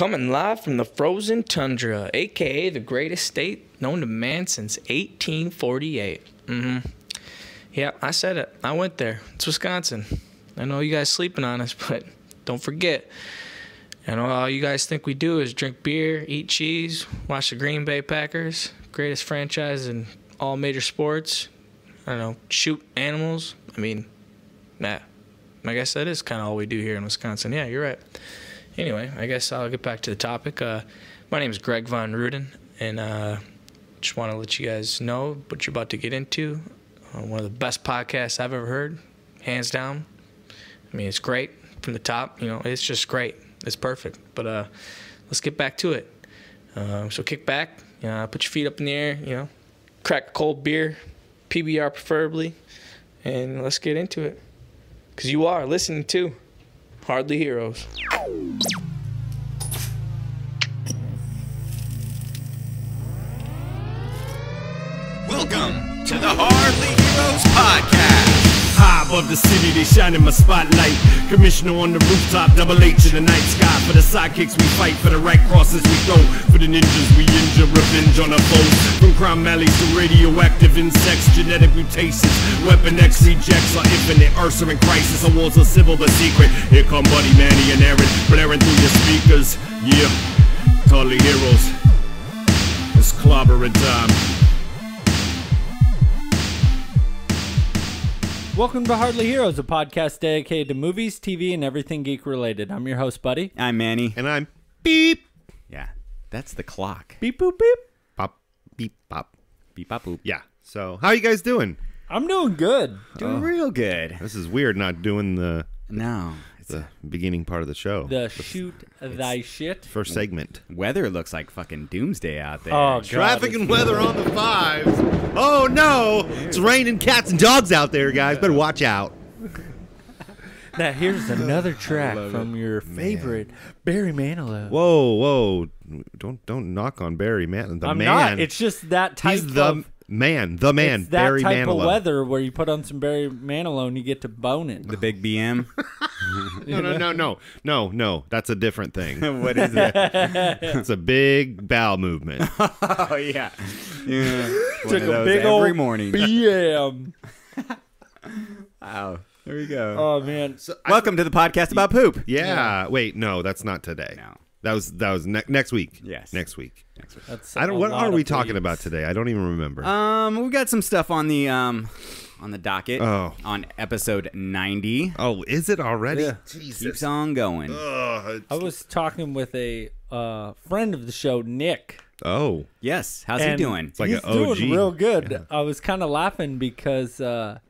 Coming live from the frozen tundra, aka the greatest state known to man since 1848. Mm-hmm. Yeah, I said it. I went there. It's Wisconsin. I know you guys sleeping on us, but don't forget. And all you guys think we do is drink beer, eat cheese, watch the Green Bay Packers, greatest franchise in all major sports. I don't know, shoot animals. I mean, nah. I guess that is kind of all we do here in Wisconsin. Yeah, you're right. Anyway, I guess I'll get back to the topic. Uh, my name is Greg Von Ruden, and uh, just want to let you guys know what you're about to get into. Uh, one of the best podcasts I've ever heard, hands down. I mean, it's great from the top. You know, it's just great. It's perfect. But uh, let's get back to it. Uh, so kick back, you know, put your feet up in the air, you know, crack a cold beer, PBR preferably, and let's get into it. Because you are listening to Hardly Heroes. Welcome to the Hardly Heroes Podcast. High above the city, they shine in my spotlight. Commissioner on the rooftop, double H in the night sky. For the sidekicks, we fight. For the right crosses, we go. For the ninjas, we injure, revenge on our foes. From crime alleys to radioactive insects, genetic mutations. Weapon X rejects our infinite Earths crisis. Our wars are civil but secret. Here come Buddy, Manny, and Aaron, blaring through your speakers. Yeah, Totally heroes. It's clobbering time. Welcome to Hardly Heroes, a podcast dedicated to movies, TV, and everything geek related. I'm your host, Buddy. I'm Manny. And I'm beep, Yeah, that's the clock. Beep boop beep. pop, beep, pop. Beep bop boop. Yeah. So, how you guys doing? I'm doing good. Doing oh. real good. This is weird not doing the No, it's the beginning part of the show. The shoot thy shit. first segment. weather looks like fucking doomsday out there. Oh, God. Traffic and weather on the fives. Oh no! It's raining cats and dogs out there, guys. Better watch out. Now, here's another track from your favorite Barry Manilow. Whoa, whoa! Don't don't knock on Barry Man. The I'm man. not. It's just that type He's the of man. The man. it's that Barry type Manilow. of weather where you put on some Barry Manilow and you get to bone it. the big BM. No, no, no, no, no, no. That's a different thing. what is it? it's a big bowel movement. oh yeah, yeah. Took a big every old morning. BM. Wow. There we go. Oh man. Welcome to the podcast about poop. Yeah. Wait, no, that's not today. No. That was that was ne- next week. Yes. Next week. Next week. That's I don't. What are we of talking about today? I don't even remember. Um, we've got some stuff on the um on the docket. Oh. On episode ninety. oh, is it already? Yeah. Keeps on going. Ugh, I was talking with a uh, friend of the show, Nick. oh, Yes. How's and he doing? It's like he's an OG. doing real good. I was kind of laughing because uh,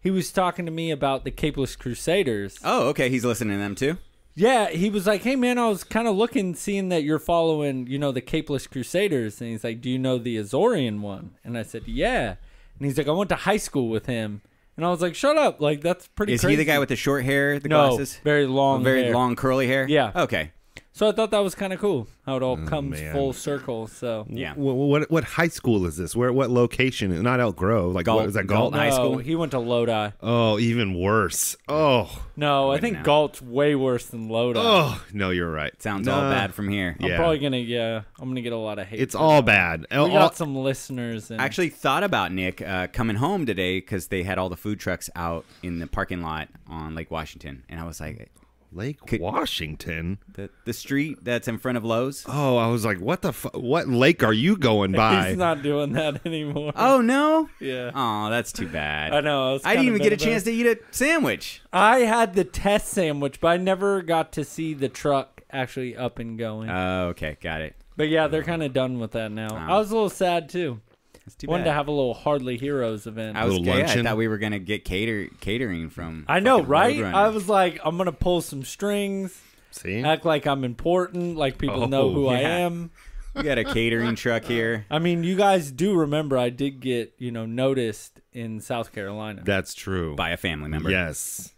he was talking to me about the Capeless Crusaders. Oh, okay. He's listening to them too. Yeah, he was like, "Hey man, I was kind of looking, seeing that you're following, you know, the Capeless Crusaders." And he's like, "Do you know the Azorian one?" And I said, "Yeah." And he's like, "I went to high school with him." And I was like, "Shut up! Like that's pretty." Is crazy. he the guy with the short hair, the no glasses? very long, very hair. long curly hair. Yeah. Okay. So I thought that was kind of cool how it all comes Oh, man. full circle. So Yeah. Wh- what what high school is this? Where what location? Not Elk Grove. Like Galt- what is that? Galt Galt. no, High school? he went to Lodi. Oh, even worse. Oh, No, I think now. Galt's way worse than Lodi. oh. No, you're right. Sounds Nah, all bad from here. I'm yeah. probably gonna yeah, I'm gonna get a lot of hate. It's all that. bad. We All- got some listeners and I actually thought about Nick uh, coming home today because they had all the food trucks out in the parking lot on Lake Washington, and I was like, Lake Could- Washington. the the street that's in front of Lowe's. Oh, I was like, what the? Fu- what lake are you going by? he's not doing that anymore. Oh no! yeah. Oh, that's too bad. I know. I, I didn't even get a bit of chance to eat a sandwich. I had the test sandwich, but I never got to see the truck actually up and going. Oh, okay, got it. but yeah, they're kind of done with that now. I was a little sad too. That's too Wanted bad. to have a little Hardly Heroes event. I was little yeah, I luncheon. thought we were gonna get cater catering from. I know, fucking right? Roadrunner. I was like, I'm gonna pull some strings, See, act like I'm important, like people oh, know Oh, who I yeah. am. we got a catering truck here. I mean, you guys do remember I did get, you know, noticed in South Carolina. that's true. by a family member. Yes.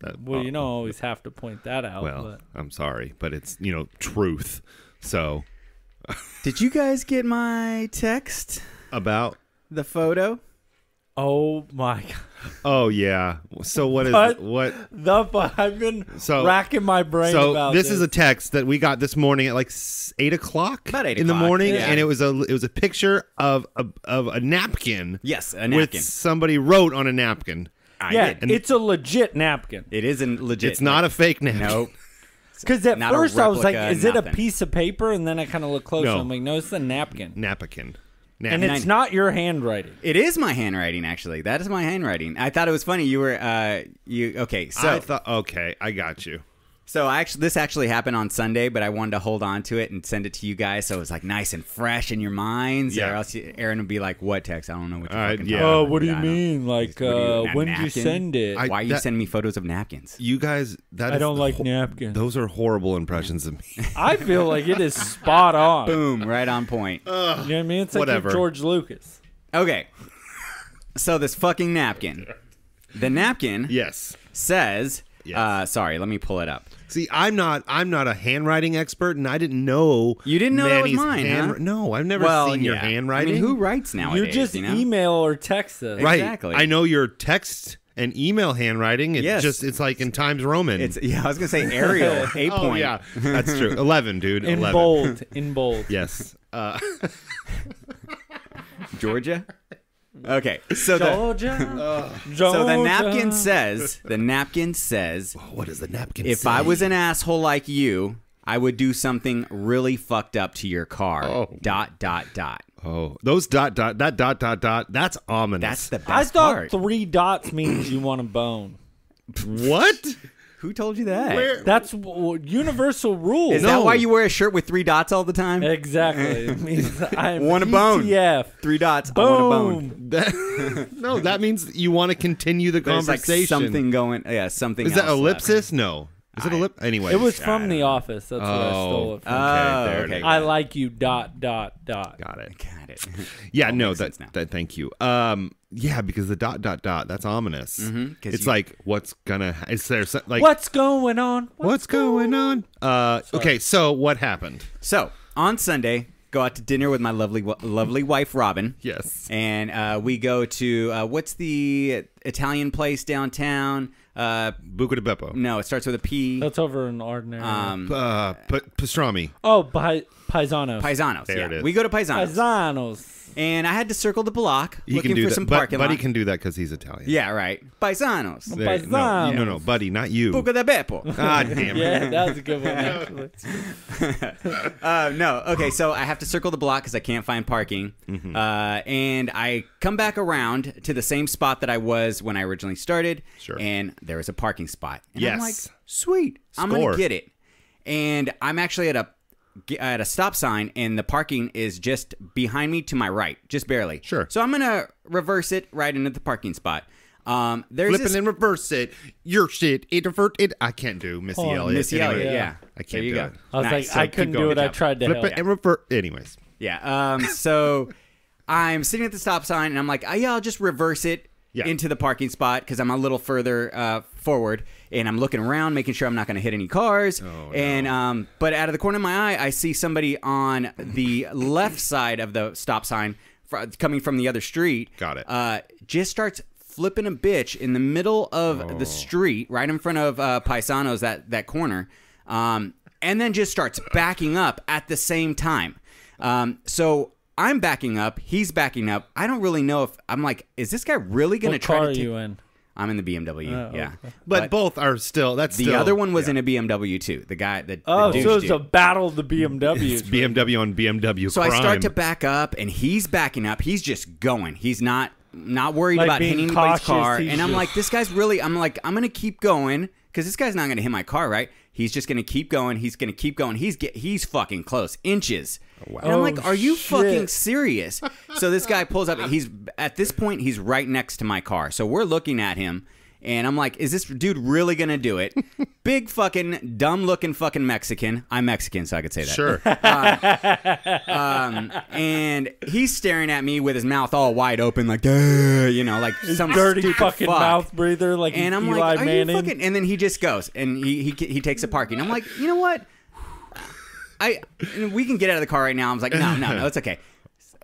That- well, you uh, don't always have to point that out. Well, but I'm sorry, but it's you know truth. So Did you guys get my text? About The photo? Oh my god. Oh yeah. So what is What? what? The fu- I've been So- racking my brain So about this is a text that we got this morning at like eight o'clock About eight in the morning, yeah. and it was a it was a picture of a of a napkin. Yes, a with napkin. somebody wrote on a napkin. I yeah, did. it's a legit napkin. it isn't legit. It's not a fake napkin. Nope. Because at Not a first I was like, replica, "Is it a piece of paper?" And then I kind of looked closer. No. I'm like, "No, it's a napkin." napkin. And Napkin. it's not your handwriting. It is my handwriting, actually. That is my handwriting. I thought it was funny. You were, uh, you okay? So, I thought okay, I got you. So I actually, this actually happened on Sunday, but I wanted to hold on to it and send it to you guys, so it was like nice and fresh in your minds. Yeah. Or else you- Aaron would be like, "What text? I don't know what you're Uh, fucking yeah. talking Oh, what do you I don't- mean? Like, What you- uh, a when did you send it? I- Why you that- send me photos of napkins? You guys, that I is don't like ho- napkins. Those are horrible impressions of me. I feel like it is spot on. Boom, right on point. Ugh, you know what I mean? It's like Whatever. George Lucas. Okay, so this fucking napkin. The napkin yes. says. Yes. Uh, sorry, let me pull it up. See, I'm not. I'm not a handwriting expert, and I didn't know. You didn't know that was Manny's mine, huh? No, I've never Well, seen your handwriting. I mean, who writes nowadays? you just you know? email or text us. Right. Exactly. I know your text and email handwriting. It's Yes. just. It's like in Times Roman. It's yeah. I was gonna say Arial, eight oh point. yeah, that's true. Eleven, dude. In 11. bold. In bold. Yes. Uh, Georgia. Okay, so the Georgia. so the napkin says the napkin says what does the napkin if say? I was an asshole like you, I would do something really fucked up to your car. Oh. Dot dot dot. Oh, those dot dot that dot dot dot. That's ominous. That's the best I thought part. three dots means you want a bone. what? Who told you that? Where? That's w- universal rule. Is No. that why you wear a shirt with three dots all the time? Exactly. It means I'm Want a bone. ETF. Three dots. I want a bone. Boom. That, no, that means you want to continue the There's like conversation. something going. Yeah, something. Is that else left. ellipsis? No. Is it a lip? Anyway, It was from The Office. That's where I stole Oh, it from. Oh, there it okay. is. I like you. Dot dot dot. got it. Got it. Yeah, All no, makes that, sense now. that. Thank you. Um, yeah, because the dot dot dot. That's ominous. 'cause It's you- like what's gonna? Is there some, like What's going on? what's going on? Uh, okay, so what happened? So on Sunday, go out to dinner with my lovely, lovely wife Robin. Yes. and uh, we go to uh, what's the Italian place downtown? Uh, Buca di Beppo. no, it starts with a P. That's over in ordinary. Um, Uh, pa- pastrami. oh, pai- paisanos. Paisanos. There yeah, it is. we go to Paisanos, Paisanos. And I had to circle the block He looking can do for that, some but, parking but he lot. can do that because he's Italian. Yeah, right. Paisanos. There- no, Paisanos. no, no, buddy, not you. Buca di Beppo. God damn it. Yeah, that was a good one. Actually. Uh, no. Okay, so I have to circle the block because I can't find parking. Mm-hmm. Uh, and I come back around to the same spot that I was when I originally started. Sure. And there is a parking spot. And I'm like, Yes. sweet. I'm gonna get it. And I'm actually at a at a stop sign, and the parking is just behind me to my right, just barely. Sure. So I'm gonna reverse it right into the parking spot. Um, there's Flip this and reverse it. Your shit. Introvert it. I can't do Missy Oh, Elliott. Missy Anyway, Elliott, yeah. yeah. I can't There you do go. it. I was Nice. like, So I couldn't do it. I tried to Flip help. it and reverse. Anyways. Yeah. Um. So I'm sitting at the stop sign, and I'm like, oh, yeah, I'll just reverse it Yeah. into the parking spot because I'm a little further uh, forward, and I'm looking around, making sure I'm not going to hit any cars. Oh, and um, but out of the corner of my eye, I see somebody on the left side of the stop sign fr- coming from the other street. Got it. Uh, just starts flipping a bitch in the middle of Oh. the street, right in front of uh, Paisanos, that that corner, um, and then just starts backing up at the same time. Um, so I'm backing up, he's backing up. I don't really know if I'm like, is this guy really going to What try car to are take? you in? I'm in the BMW. Oh, yeah, okay. But, both are still. That's the still, other one was yeah. in a BMW too. The guy, the, Oh, the so douche it's a battle of the BMWs. It's BMW on BMW. So crime. I start to back up, and he's backing up. He's just going. He's not not worried Like about being hitting anybody's cautious, car. And I'm just- like, this guy's really. I'm like, I'm gonna keep going because this guy's not gonna hit my car, right? He's just gonna keep going. He's gonna keep going. He's get. He's fucking close, inches. And I'm Oh, like, are you shit. fucking serious? so this guy pulls up. He's at this point, he's right next to my car. So we're looking at him. And I'm like, is this dude really gonna do it? Big fucking dumb looking fucking Mexican. I'm Mexican, so I could say that Sure. um, and he's staring at me with his mouth all wide open, like, you know, like some Dirty fucking fuck. mouth breather like And I'm Eli like, "Are Manning. you fucking?" And then he just goes, and he he he takes a parking. I'm like, you know what? I we can get out of the car right now. I was like, no, no, no, it's okay.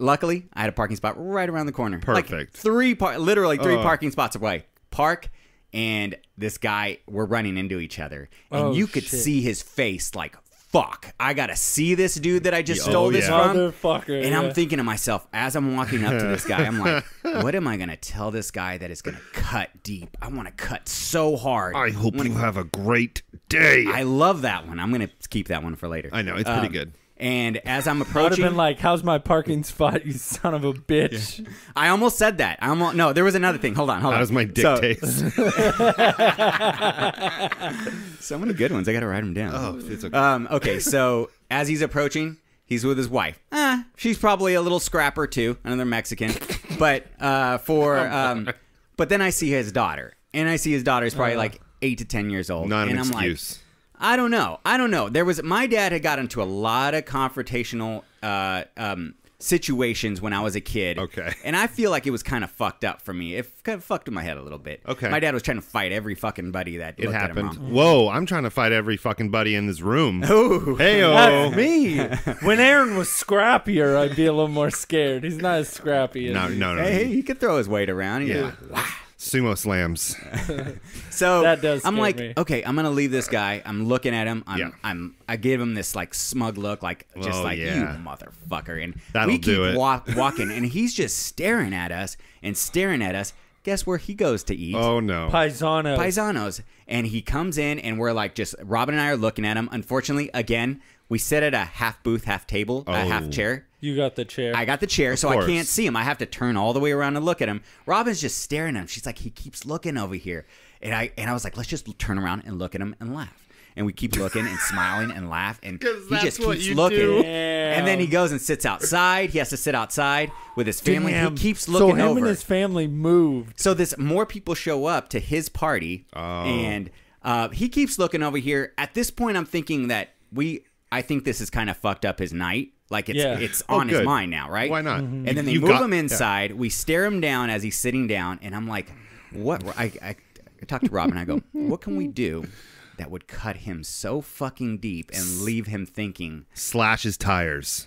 luckily, I had a parking spot right around the corner. Like Perfect. three, par- literally three Oh. parking spots away. Park, and this guy were running into each other, and Oh, you could shit. see his face like. Fuck! I gotta see this dude that I just Yeah, stole oh, this yeah. from. Motherfucker, And I'm thinking to myself, as I'm walking up to this guy, I'm like, what am I gonna tell this guy that is gonna cut deep? I want to cut so hard. I hope wanna you have a great day. I love that one. I'm gonna keep that one for later. I know, it's pretty um, good. And as I'm approaching, I would have approaching, been like, "How's my parking spot, you son of a bitch?" I almost said that. I almost no. There was another thing. Hold on, hold How on. does my dick So- taste? So many good ones. I got to write them down. oh, it's okay. Um, okay, so as he's approaching, he's with his wife. Ah, she's probably a little scrapper too, another Mexican. But uh, for um, but then I see his daughter, and I see his daughter is probably like eight to ten years old, Not an I'm like, excuse. I don't know. I don't know. There was my dad had got into a lot of confrontational uh, um, situations when I was a kid. Okay. And I feel like it was kind of fucked up for me. It kind of fucked in my head a little bit. Okay. My dad was trying to fight every fucking buddy that it looked at him happened. wrong. Whoa, I'm trying to fight every fucking buddy in this room. Ooh. Hey, That's me. When Aaron was scrappier, I'd be a little more scared. He's not as scrappy. As No, no, no. Hey, he could throw his weight around. He Yeah. could- Sumo slams. So That does I'm like, me. okay, I'm gonna leave this guy. I'm looking at him. I'm, Yeah. I'm, I give him this like smug look, like just Oh, like yeah. you motherfucker. And That'll we keep do it. Walk, walking, and he's just staring at us and staring at us. Guess where he goes to eat? Oh no. Paisano. Paisanos. And he comes in, and we're like, just Robin and I are looking at him. Unfortunately, again, we sit at a half booth, half table, a half Oh. chair. You got the chair. I got the chair, so I can't see him. I have to turn all the way around and look at him. Robin's just staring at him. She's like, he keeps looking over here, and I and I was like, let's just turn around and look at him and laugh. And we keep looking and smiling and laugh, and he just keeps looking. do. And then he goes and sits outside. He has to sit outside with his family. Damn. He keeps looking so him over. and his family moved. So this more people show up to his party, Oh. and uh, he keeps looking over here. At this point, I'm thinking that we, I think this has kind of fucked up his night. Like it's Yeah. it's Oh, on his mind now, right? Why not? Mm-hmm. And then they You move got- him yeah. inside. We stare him down as he's sitting down, and I'm like, "What?" I, I, I talk to Robin. I go, "What can we do that would cut him so fucking deep and leave him thinking Slash his tires.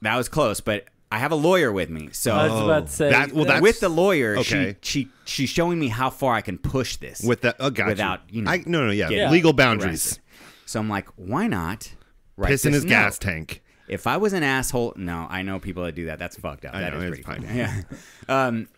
that was close?" But I have a lawyer with me, so I was about to say. That- well, that's- with the lawyer, okay. she, she she's showing me how far I can push this With that, oh, got without you know. I, no, no, yeah. getting Legal boundaries. arrested. So I'm like, why not? Write Piss in this his gas tank. If I was an asshole, no, I know people that do that. That's fucked up. I That know, is pretty fine. fucked up. Yeah. Um,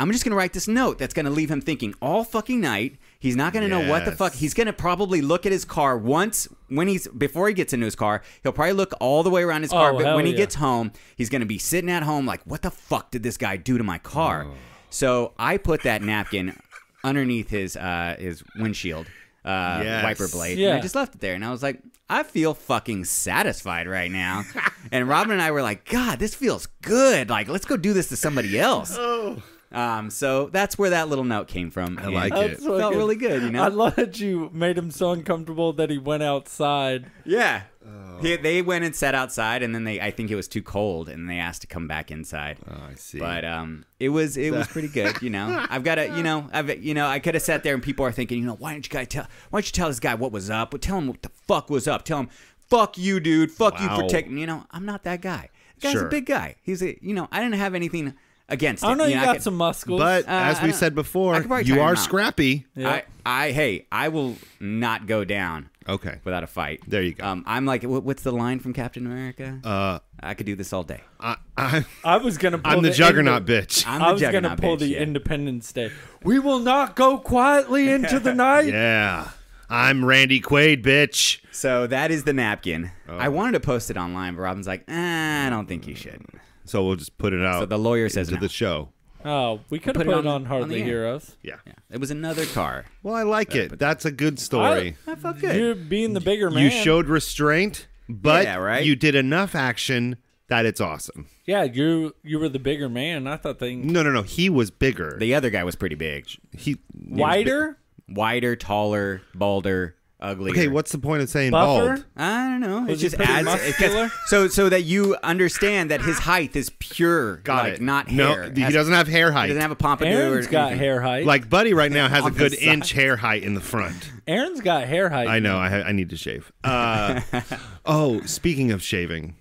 I'm just gonna write this note that's gonna leave him thinking all fucking night. He's not gonna know what the Yes. fuck. He's gonna probably look at his car once when he's before he gets into his car. He'll probably look all the way around his car, Oh, but hell when he yeah. gets home, he's gonna be sitting at home like, what the fuck did this guy do to my car? Oh. So I put that napkin underneath his uh, his windshield uh, Yes. wiper blade. And I Yeah. just left it there, and I was like, I feel fucking satisfied right now. and Robin and I were like, God, this feels good. Like, let's go do this to somebody else. Oh. Um, so that's where that little note came from. I like and it. Felt fucking- really good, you know. I love that you made him so uncomfortable that he went outside. yeah. Oh. He, they went and sat outside, and then they, I think it was too cold, and they asked to come back inside. Oh, I see. But um, it was it was pretty good, you know. I've got to, you know, I've you know, I could have sat there and people are thinking, you know, why don't you guys tell? Why don't you tell this guy what was up? But tell him what the fuck was up. Tell him, fuck you, dude. Fuck you for Wow. taking. You know, I'm not that guy. The guy's Sure. a big guy. He's a, you know, I didn't have anything against. I don't him. know. You, I got could- some muscles. but Uh, as we don't- said before, I could probably you are scrappy. Yeah. I, I, hey, I will not go down Okay. without a fight. There you go. Um, I'm like, what, what's the line from Captain America? Uh, I could do this all day. I, I, I was gonna. Pull I'm the, the juggernaut Inde- bitch. I'm the I was gonna pull bitch, the yeah. Independence Day. We will not go quietly into the night. yeah. I'm Randy Quaid, bitch. So that is the napkin. Oh. I wanted to post it online, but Robin's like, eh, I don't think you should. So we'll just put it out. So the lawyer says into no. the show. Oh, we could have Put put, it it on on, the- Hardly on the air. Heroes. Yeah. Yeah. It was another car. Well, I like it. That's a good story. I felt good. You're being the bigger man. you showed restraint, but Yeah, right? you did enough action that it's awesome. Yeah, you you were the bigger man. I thought they No, no, no. He was bigger. The other guy was pretty big. he wider, Wider, taller, balder, uglier. Okay, what's the point of saying buffer. bald? I don't know. It Was he just pretty adds it gets- muscular? so so that you understand that his height is pure, Got like it. not no, hair. he Has- doesn't have hair height. He doesn't have a pompadour. Aaron's or got anything. hair height. like Buddy right now has a On the good side. inch hair height in the front. Aaron's got hair height. I know. I, ha- I need to shave. Uh, oh, speaking of shaving,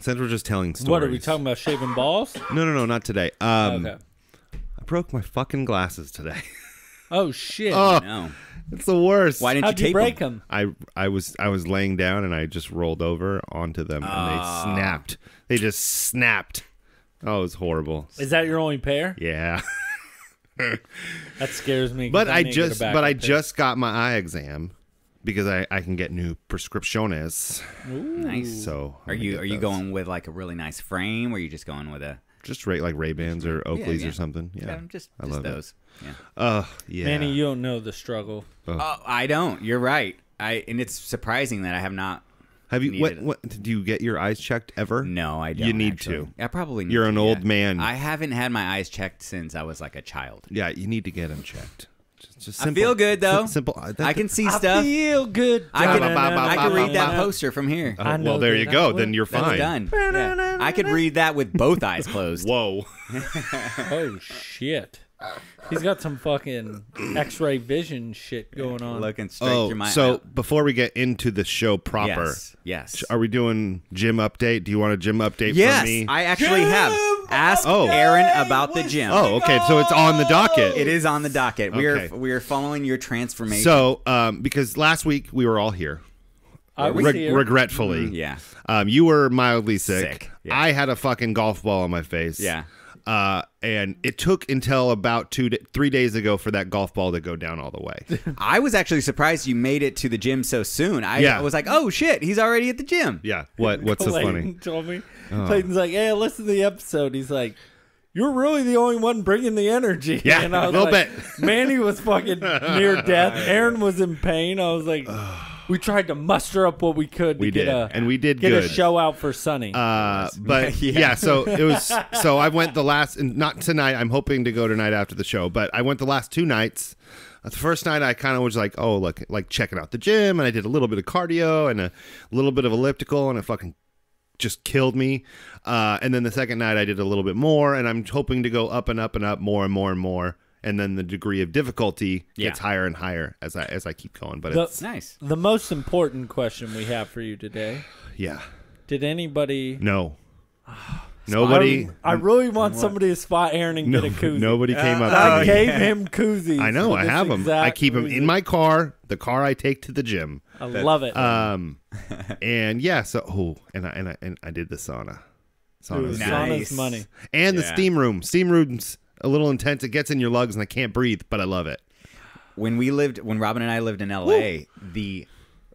Since we're just telling stories. What are we talking about? Shaving balls? No, no, no, not today. Um, okay. I broke my fucking glasses today. Oh shit! oh, No. It's the worst. Why didn't How'd you you break them? them? I I was I was laying down and I just rolled over onto them and Ah. they snapped. They just snapped. Oh, it was horrible. Is that your only pair? Yeah. That scares me. But I need to get a just but I backup pair. just got my eye exam because I, I can get new prescripciones. Nice. So Are I'm gonna you get are you going with like a really nice frame, or are you just going with a just right like Ray Bans or Oakleys yeah. or something? Yeah, yeah, just I just love those? Yeah. it. Uh, yeah. Manny, you don't know the struggle. Oh, I don't. You're right. I and it's surprising that I have not. Have you what, what did you get your eyes checked ever? No, I don't. You need actually. to. I probably. Need You're to, an yeah. old man. I haven't had my eyes checked since I was like a child. Yeah, you need to get them checked. Just, just I feel good though. Si- Simple. uh, that- I can see I stuff. feel good. I can, I can read that poster from here. I know well, there you go. would. Then you're That's fine. done. Yeah. I could read that with both eyes closed. Whoa. Oh shit! He's got some fucking X-ray vision shit going on. Looking straight Oh, through my so eye. before we get into the show proper, Yes. Yes. are we doing gym update? Do you want a gym update yes. for me? I actually have. Ask Oh. Aaron about the gym. oh, okay. So it's on the docket. It is on the docket. We Okay. are we are following your transformation. So, um, because last week we were all here, I was Reg- here. regretfully. yeah. Um, you were mildly sick. Sick, yeah. I had a fucking golf ball on my face. Yeah. Uh, and it took until about two, d- three days ago for that golf ball to go down all the way. I was actually surprised you made it to the gym so soon. I, Yeah. Was like, oh shit, he's already at the gym. yeah. What? What's so Clayton funny? told me. Oh. Clayton's like, "Hey, listen to the episode." He's like, "You're really the only one bringing the energy." Yeah, and I a was little like, bit. Manny was fucking near death. Aaron was in pain. I was like, we tried to muster up what we could. We get did, a, and we did get good. a show out for Sunny. Uh, but Yeah. yeah. so it was. So I went the last, and not tonight. I'm hoping to go tonight after the show, but I went the last two nights. Uh, The first night I kind of was like, oh, look, like checking out the gym, and I did a little bit of cardio and a little bit of elliptical, and it fucking just killed me. Uh, and then the second night I did a little bit more, and I'm hoping to go up and up and up more and more and more. And then the degree of difficulty gets higher and higher as I as I keep going. But The- it's Nice. the most important question we have for you today: yeah, Did anybody? no, nobody. I, I really want somebody to spot Aaron and No, get a koozie. nobody came up. to I me. gave him koozies. I know. I have them. I keep them in my car. The car I take to the gym. I love it. Um, and yeah. So oh, and I and I and I did the sauna. Ooh, Sauna's good. Sauna's money. and the steam room. Steam room's a little intense. It gets in your lungs, and I can't breathe, but I love it. When we lived, when Robin and I lived in LA, the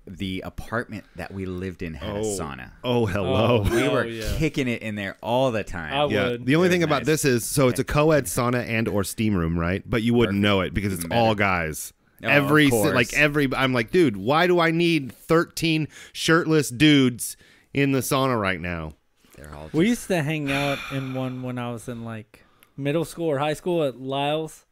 the apartment that we lived in had a oh. sauna. Oh, hello. Oh, We Oh, were yeah. kicking it in there all the time. I yeah. would. The only thing was about this is, so it's a co-ed sauna and or steam room, right? But you wouldn't know it because it's Even all better. guys. Oh, every of si- course. like every, I'm like, dude, why do I need 13 shirtless dudes in the sauna right now? They're all We used to hang out in one when I was in like middle school or high school at Lyle's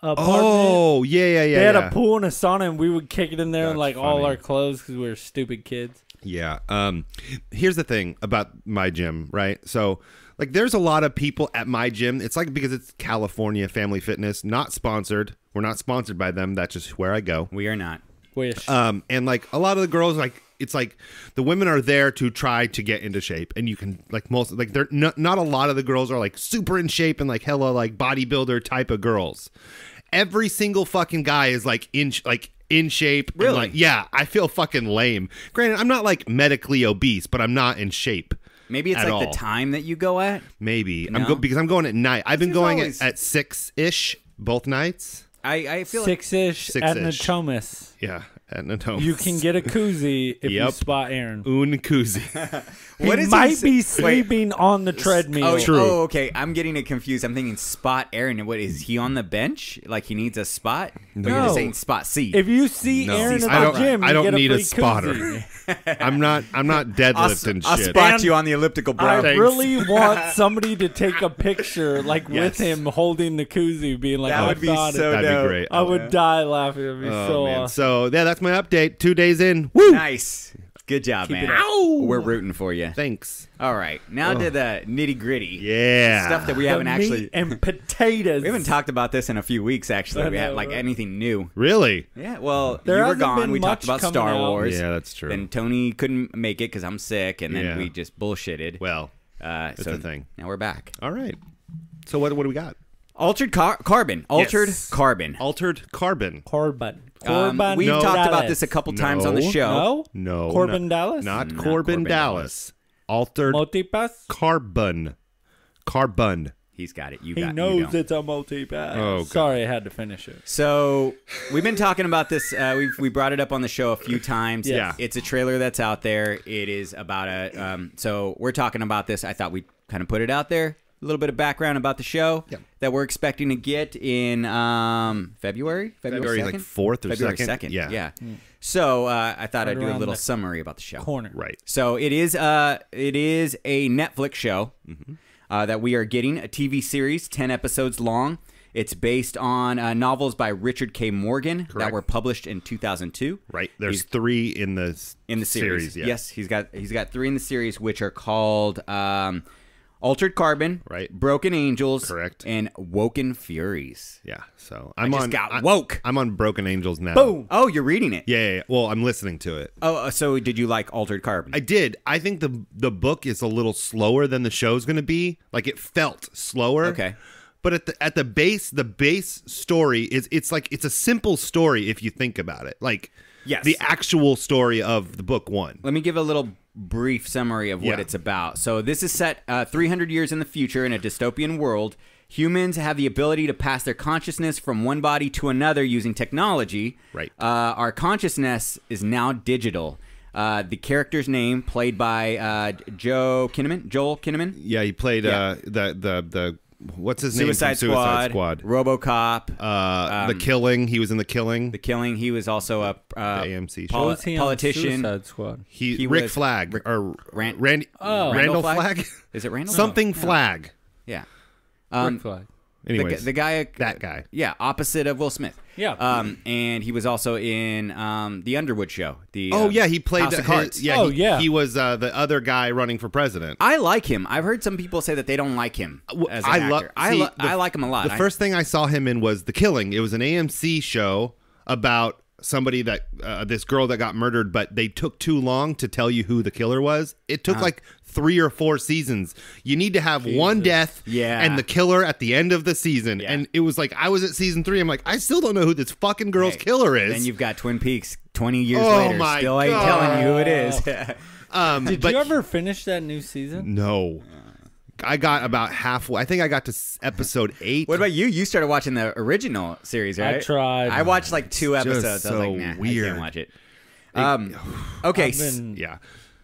apartment. Oh, yeah, yeah, yeah. they had yeah. a pool and a sauna, and we would kick it in there in That's like all our clothes because we were stupid kids. Yeah. Um here's the thing about my gym, right? So like there's a lot of people at my gym. It's like because it's California Family Fitness, not sponsored. We're not sponsored by them. That's just where I go. we are not. Wish. Um and like a lot of the girls like it's like the women are there to try to get into shape and you can like most like they're not, not a lot of the girls are like super in shape and like hella like bodybuilder type of girls. Every single fucking guy is like in like in shape. and, Really? like, yeah, I feel fucking lame. Granted, I'm not like medically obese, but I'm not in shape. Maybe it's like all. the time that you go at. Maybe I'm No? go- because I'm going at night. I've been going always- at, at six ish both nights. I, I feel Six ish at Six-ish. Natomas. Yeah, at Natoma. You can get a koozie if you Yep. spot Aaron. un koozie. What he is might sa- be Wait. sleeping on the treadmill. Oh, True. oh, okay. I'm getting it confused. I'm thinking spot Aaron. What is he on the bench? Like he needs a spot? But you're No. just saying spot C. If you see No. Aaron at I the don't- gym, I you don't get need a free spotter. koozie. I'm not. I'm not I'll, deadlifting I'll shit. spot And you on the elliptical, bro. I Thanks. really want somebody to take a picture, like Yes. with him holding the koozie, being like, that "I would be found so it." That'd be dope. great. I would die laughing. It'd be Oh, so man. awesome. So yeah, that's my update. Two days in. Woo. Nice. Good job, man. Ow! We're rooting for you. Thanks. All right, now to the nitty gritty. Yeah. Stuff that we The haven't meat actually. and potatoes. We haven't talked about this in a few weeks. Actually, I we have know, like right? anything new. Really? Yeah, well, There you were gone. been We talked about Star out. Wars. Yeah, that's true. Then Tony couldn't make it because I'm sick, and then Yeah. we just bullshitted. Well, uh, so the thing. Now we're back. all right. So what what do we got? Altered car- carbon. Altered Yes. carbon. Altered carbon. Corbin. Um, Corbin. we've No. talked about this a couple times on the No. show. No. No. Corbin not, Dallas. Not, Not Corbin, Korben Dallas. Altered multipass. carbon. Carbon. He's got it. You He got. you knows don't. it's a multipass. Oh, God. Sorry, I had to finish it. So we've been talking about this. Uh, we've we brought it up on the show a few times. Yeah. it's a trailer that's out there. It is about a. Um, so we're talking about this. I thought we'd kind of put it out there. A little bit of background about the show Yep. that we're expecting to get in um, February. February, 2nd? like, 4th or February 2nd? Yeah. Yeah. So uh, I thought Right I'd do a little summary about the show. Corner. Right. So it is uh it is a Netflix show uh, that we are getting a TV series, ten episodes long. It's based on uh, novels by Richard K. Morgan that were published in 2002. Right. There's He's- three in the in the series. yeah. Yes, he's got he's got three in the series, which are called um, Altered Carbon, Right. Broken Angels, Correct. and Woken Furies. Yeah. So I'm just on. got I- woke. I'm on Broken Angels now. Boom. Oh, you're reading it. Yeah, yeah, yeah. Well, I'm listening to it. Oh, uh, so did you like Altered Carbon? I did. I think the the book is a little slower than the show's going to be. Like it felt slower. Okay. But at the at the base, the base story is it's like it's a simple story if you think about it. Like Yes. the actual story of the book one. Let me give a little brief summary of what Yeah. it's about. So, this is set uh, 300 years in the future in a dystopian world. Humans have the ability to pass their consciousness from one body to another using technology. Right. Uh, our consciousness is now digital. Uh, the character's name, played by uh, Joe Kinnaman, Joel Kinnaman, Yeah, he played Yeah. uh the the the what's his Suicide, name from Squad, Suicide Squad. RoboCop, Uh, the killing. He was in the killing. The Killing. He was also a uh, The AMC show. poli- What was he politician. Suicide Squad? he, he Rick Flag Rick- or Ran- Randy Oh. Randall Randall Flag? Flag. Is it Randall? Something Flag. Yeah. Rick Um, Flag. the, the guy, that guy. Yeah, opposite of Will Smith. Yeah. Um, and he was also in um, the Underwood Show. The Oh um, yeah, he played House the of Cards. Yeah, Oh, he, yeah. He was uh, the other guy running for president. I like him. I've heard some people say that they don't like him as an I actor. love. I, see, lo- the- I like him a lot. The I- first thing I saw him in was The Killing. It was an AMC show about somebody that uh, this girl that got murdered, but they took too long to tell you who the killer was. It took like three or four seasons. You need to have one death, Yeah. and the killer at the end of the season. Yeah. And it was like I was at season three. I'm like, I still don't know who this fucking girl's Hey, killer is. And you've got Twin Peaks 20 years Oh later. my Still ain't telling you who it is. um, Did but you ever finish that new season? No. I got about halfway. I think I got to episode eight. what about you? You started watching the original series, right? I tried. I watched like two It's just episodes. I was so like, nah, I can't watch it. Um, okay, been- Yeah.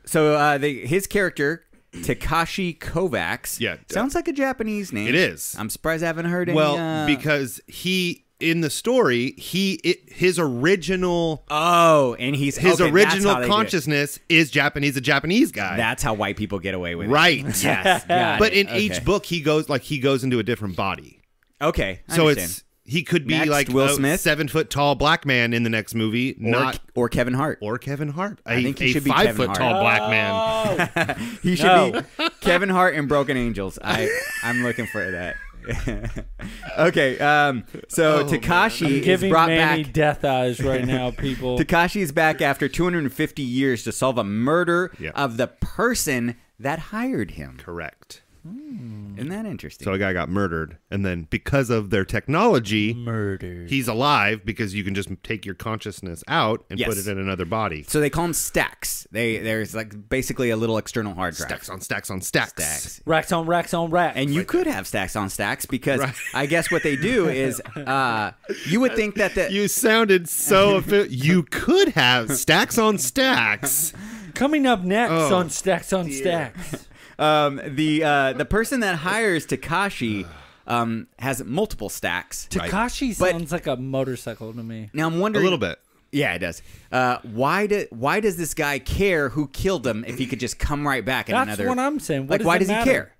So uh, the, his character, Takashi Kovacs. Yeah. Sounds like a Japanese name. It is. I'm surprised I haven't heard any. Well, uh, because he in the story, he it, his original oh, and he's his okay, original how they do it. consciousness is Japanese, a Japanese guy. That's how white people get away with right. it. Yes. but it. in Okay. each book, he goes like he goes into a different body. Okay. I So understand. it's he could be Next, like Will a Smith? seven foot tall black man in the next movie, or, not or Kevin Hart. or Kevin Hart. I a, think he a should be five Kevin foot Hart. tall black man. He should No. be Kevin Hart in Broken Angels. I I'm looking for that. okay. Um. So Oh, Takashi is brought Manny back. death eyes right now, people. Takashi is back after 250 years to solve a murder Yeah. of the person that hired him. Correct. Isn't that interesting? So a guy got murdered, and then because of their technology, Murder. he's alive because you can just take your consciousness out and put it in another body. So they call them stacks. They there's like basically a little external hard drive. Stacks on stacks on stacks. Stacks. Racks on racks on racks. And you could have stacks on stacks because I guess what they do is uh, you would think that the You sounded so. affi- you could have stacks on stacks. Coming up next Oh, on Stacks on Stacks. Um, the uh, the person that hires Takashi um, has multiple stacks. Takashi But- sounds like a motorcycle to me. Now I'm wondering A wondering little bit. Yeah, it does. Uh, why do, Why does this guy care who killed him if he could just come right back in That's another? what I'm saying. What like, does why it does matter? he care?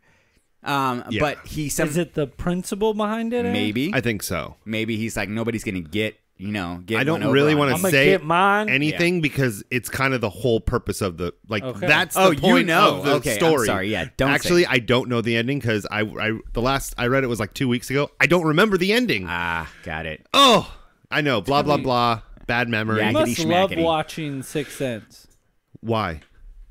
Um, Yeah. but he some Is it the principle behind it? Ed? maybe I think so. maybe he's like nobody's gonna get you know, get. I don't one really want to say get mine. anything because it's kind of the whole purpose of the like Okay. that's the Oh, you point know. of the Okay, I'm story. sorry. Yeah, don't actually it. I don't know the ending because I, I the last I read it was like two weeks ago. I don't remember the ending. Ah, got it. oh, I know. Blah blah blah. Bad memory. Yeah, You must Yakety love watching Six Sense. Why?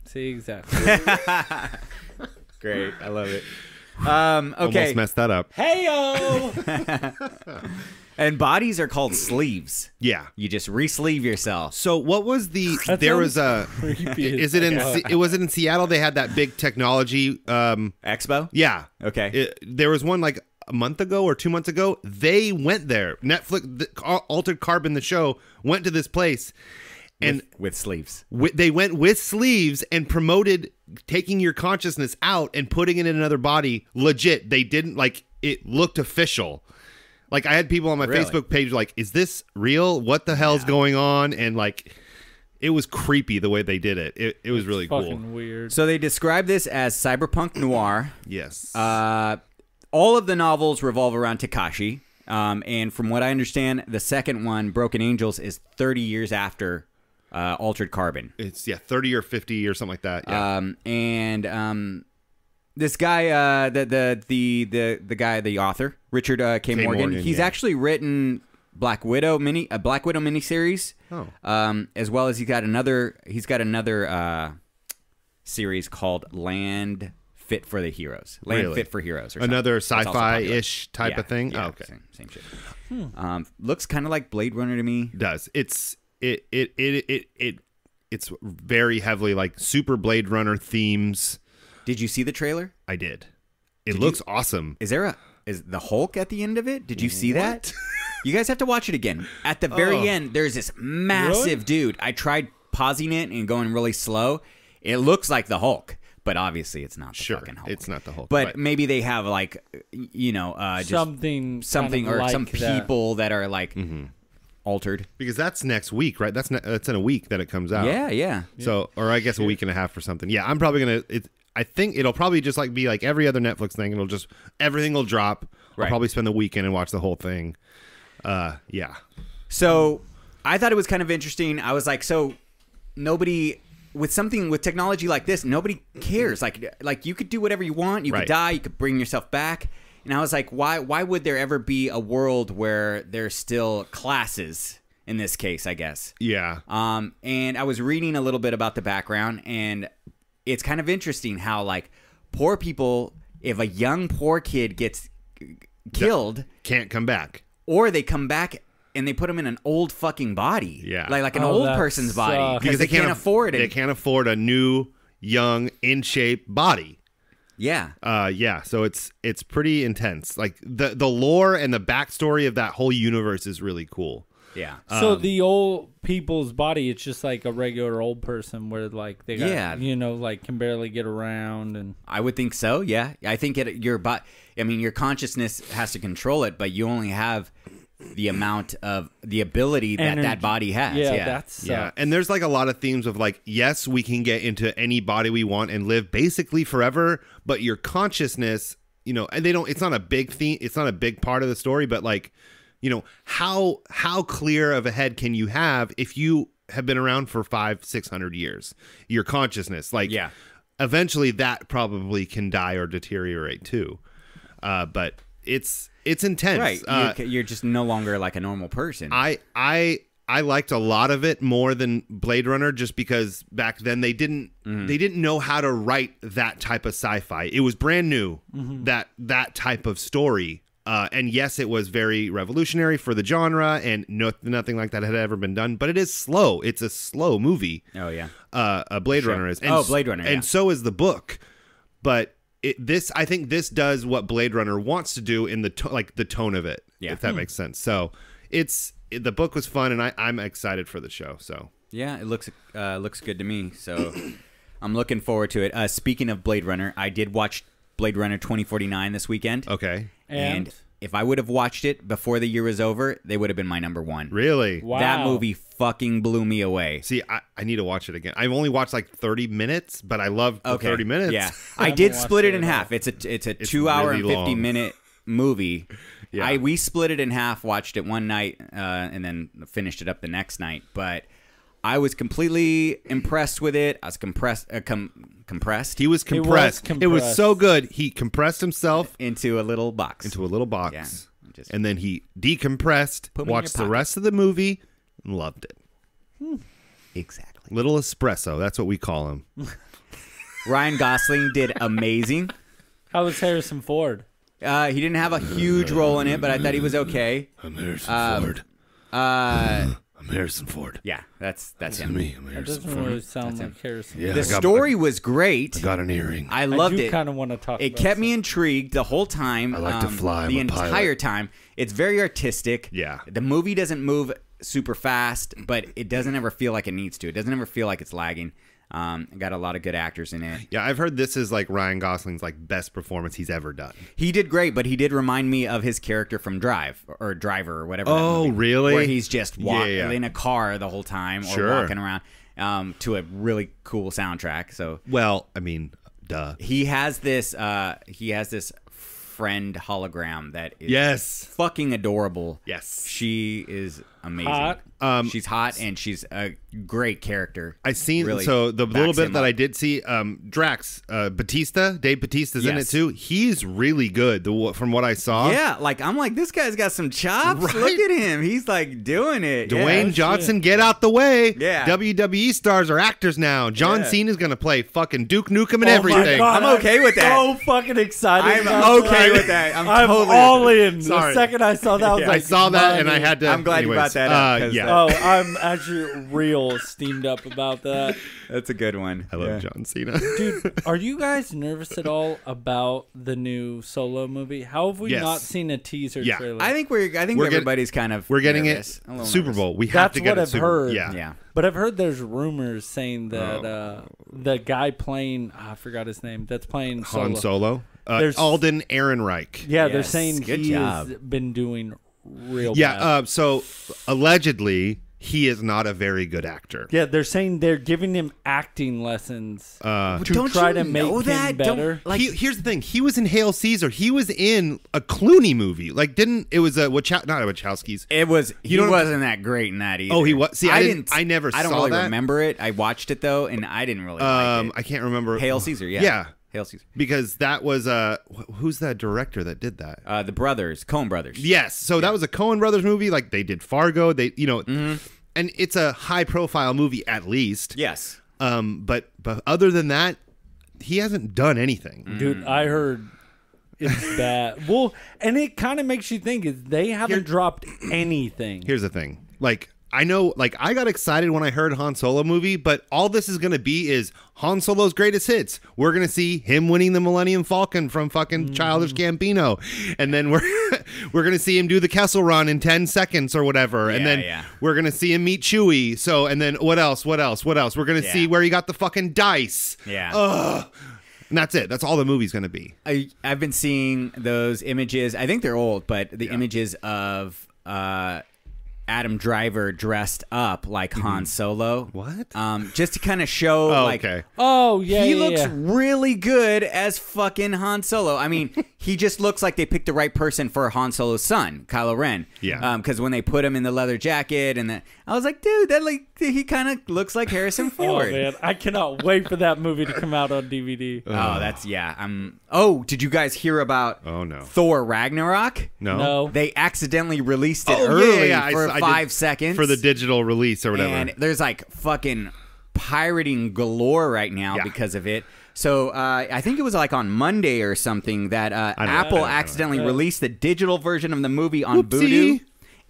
See exactly. Great, I love it. Um, okay, Almost messed that up. Heyo. and bodies are called sleeves. Yeah. You just re-sleeve yourself. So what was the? That there was a. Is it in? Se- it was it in Seattle? They had that big technology. Um, Expo. yeah. Okay. It- there was one like a month ago or two months ago. They went there. Netflix, the, Altered Carbon, the show, went to this place, and with, with sleeves. wi- they went with sleeves and promoted taking your consciousness out and putting it in another body. Legit, they didn't like it. Looked official. Like I had people on my Really? Facebook page like, "Is this real? What the hell's going on?" And like, it was creepy the way they did it. It, it was really Fucking cool. weird. So they describe this as cyberpunk noir. Yes. Uh, all of the novels revolve around Takashi. Um, and from what I understand, the second one, Broken Angels, is 30 years after uh, Altered Carbon. it's yeah, thirty or fifty or something like that. Yeah. Um, and um, this guy, uh, the, the the the the guy, the author, Richard uh, K. K. Morgan, Morgan, he's yeah. actually written Black Widow mini, a Black Widow miniseries. Oh. Um, as well as he's got another, he's got another uh, series called Land Fit for the Heroes. Land Really? Fit for Heroes. Or. Another sci-fi ish type Yeah, of thing. yeah, oh, okay. Same, same shit. Um, looks kind of like Blade Runner to me. does it's it it it it it it's very heavily like super blade runner themes Did you see the trailer? i did it looks awesome Is there a is the Hulk at the end of it? Did you see that? You guys have to watch it again. At the very Oh. end, there's this massive dude. I tried pausing it and going really slow. It looks like the Hulk, but obviously it's not the sure fucking Hulk. it's not the whole But maybe they have like you know uh, just something, something kind or of some like that. people that, are like Mm-hmm. altered. because that's next week right that's ne- that's in a week that it comes out Yeah, yeah. so or i guess a week and a half or something yeah i'm probably gonna it i think it'll probably just like be like every other netflix thing it'll just everything will drop Right. i'll probably spend the weekend and watch the whole thing uh yeah So I thought it was kind of interesting. I was like, so nobody with something with technology like this, nobody cares. Like like you could do whatever you want. You Right. could die. You could bring yourself back. And I was like, why why would there ever be a world where there's still classes in this case? I guess. yeah Um, and I was reading a little bit about the background, and it's kind of interesting how like poor people, if a young poor kid gets killed, can't come back or they come back and they put them in an old fucking body. Yeah. Like like an Oh, old that person's body. sucks. Because they, can't, aff- afford they can't afford a new young in shape body Yeah. Uh, yeah. So it's it's pretty intense. Like the the lore and the backstory of that whole universe is really cool. Yeah. So um, the old people's body, it's just like a regular old person where like they got, Yeah. you know, like can barely get around and I would think so. Yeah. I think it your but I mean your consciousness has to control it, but you only have the amount of the ability that Energy. that body has. yeah, Yeah. that's Yeah, and there's like a lot of themes of like, yes, we can get into any body we want and live basically forever, but your consciousness, you know, and they don't. It's not a big theme. It's not a big part of the story, but like, you know, how how clear of a head can you have if you have been around for five, six hundred years? Your consciousness, like, Yeah. eventually that probably can die or deteriorate too. Uh, but it's it's intense, right. Uh, you're, you're just no longer like a normal person. I I I liked a lot of it more than Blade Runner just because back then they didn't they didn't know how to write that type of sci-fi. It was brand new that that type of story. Uh, and yes, it was very revolutionary for the genre, and no, nothing like that had ever been done. But it is slow. It's a slow movie. oh yeah. Uh, a Blade Runner is. And Oh, Blade Runner, and yeah. so is the book. But it, this, I think, this does what Blade Runner wants to do in the to- like the tone of it. Yeah. if that makes sense. So it's it, the book was fun, and I, I'm excited for the show. So Yeah, it looks uh, looks good to me. So I'm looking forward to it. Uh, speaking of Blade Runner, I did watch Blade Runner 2049 this weekend. okay, And, And? if I would have watched it before the year was over, they would have been my number one. really? wow. That movie fucking blew me away. See, I, I need to watch it again. I've only watched like 30 minutes, but I love the 30 minutes. Yeah, I I did split it it in half. It's a it's a It's two hour really and fifty long. minute movie, Yeah. I we split it in half, watched it one night, uh, and then finished it up the next night. But I was completely impressed with it. I was compressed, uh, com- compressed He was He was compressed. It was so good. He compressed himself into a little box. into a little box, Yeah, just- and then he decompressed, Put me in your watched the rest of the movie, and loved it. exactly. Little espresso. That's what we call him. Ryan Gosling did amazing. How was Harrison Ford? Uh, he didn't have a huge role in it, but I thought he was okay. I'm Harrison Um, Ford. Uh, I'm Harrison Ford. yeah, that's that's him. me. I'm That Harrison doesn't really sound like Harrison. Yeah, The got- story was great. I got an earring. I I loved do it. kind of want to talk. It about kept me intrigued the whole time. I like to um, fly, I'm the a entire pilot. time. It's very artistic. Yeah. The movie doesn't move super fast, but it doesn't ever feel like it needs to. It doesn't ever feel like it's lagging. Um, got a lot of good actors in it. yeah, I've heard this is like Ryan Gosling's like best performance he's ever done. He did great, but he did remind me of his character from Drive or Driver or whatever. Oh, movie, really? Where he's just walk- Yeah, yeah. in a car the whole time or Sure. walking around um, to a really cool soundtrack. So Well, I mean, duh. he has this. Uh, he has this friend hologram that is Yes. fucking adorable. Yes. She is amazing. Hot. Um, she's hot and she's a great character. I seen Really so the little bit that up. I did see, um, Drax, uh, Batista, Dave Batista's in it too. He's really good. The from what I saw. Yeah, like I'm like this guy's got some chops. Right? Look at him. He's like doing it. Dwayne Yeah. Johnson, get out the way. Yeah. WWE stars are actors now. John Yeah. Cena's gonna play fucking Duke Nukem and Oh my everything. God, I'm okay with that. So fucking excited. I'm okay with that. I'm I'm totally- all in. Sorry. The second I saw that, I was Yeah. I saw that and I had to. I'm glad you brought that up, Uh, 'cause yeah, Oh, I'm actually real steamed up about that. That's a good one. I love Yeah. John Cena. Dude, are you guys nervous at all about the new solo movie? How have we Yes. not seen a teaser Yeah. trailer? I think we're. I think We're getting- everybody's kind of. We're getting nervous. it A Super nervous. Bowl. We have That's to get what it I've Super heard. Yeah. Yeah. But I've heard there's rumors saying that Oh. uh, the guy playing, ah, I forgot his name, that's playing solo. Han Solo. Uh, There's- Alden Ehrenreich. Yeah, they're saying good he job. has been doing real Yeah. bad. Uh, so allegedly, he is not a very good actor. yeah, they're saying they're giving him acting lessons Uh, to Don't try you to make know him that? Don't- better. like- he, here's the thing. He was in Hail Caesar. He was in a Clooney movie. Like, didn't it was a Wachow, not a Wachowski's. It was. He You know what I'm- wasn't that great in that either. Oh, he was- see, I didn't- I never I don't saw really that. remember it. I watched it though, and I didn't really Um, like I can't remember. Hail Caesar. Yeah. Yeah, Hail Caesar. because that was uh, who's that director that did that? Uh, the brothers, Coen brothers. Yes, so that was a Coen Brothers movie. Like they did Fargo. They, you know, Mm-hmm. and it's a high profile movie at least. Yes. Um, but but other than that, he hasn't done anything. Dude, I heard it's bad. Well, and it kind of makes you think is they haven't dropped anything. Here's the thing. Like I know like I got excited when I heard Han Solo movie, but all this is going to be is Han Solo's greatest hits. We're going to see him winning the Millennium Falcon from fucking Mm. Childish Gambino. And then we're we're going to see him do the Kessel run in 10 seconds or whatever. and then yeah. we're going to see him meet Chewie. So and then what else? What else? What else? We're going to see where he got the fucking dice. Yeah. And that's it. That's all the movie's going to be. I I've been seeing those images. I think they're old, but the images of uh, Adam Driver dressed up like Han Solo. Mm-hmm. What? Um, just to kind of show, Oh, like, okay. Oh yeah, he yeah, looks yeah. really good as fucking Han Solo. I mean, he just looks like they picked the right person for Han Solo's son, Kylo Ren. Yeah. Because when they put him in the leather jacket, and the, I was like, dude, that like he kind of looks like Harrison Oh Ford. man, I cannot wait for that movie to come out on DVD. Oh, that's yeah. I'm. Oh, did you guys hear about? Oh, no. Thor Ragnarok. No. No, They accidentally released it Oh, yeah, early yeah, yeah. I for saw- I did- five seconds For the digital release or whatever. and there's like fucking pirating galore right now Yeah. because of it. So uh, I think it was like on Monday or something that uh, I don't know. I Apple don't know. accidentally released the digital version of the movie on Whoopsie. Vudu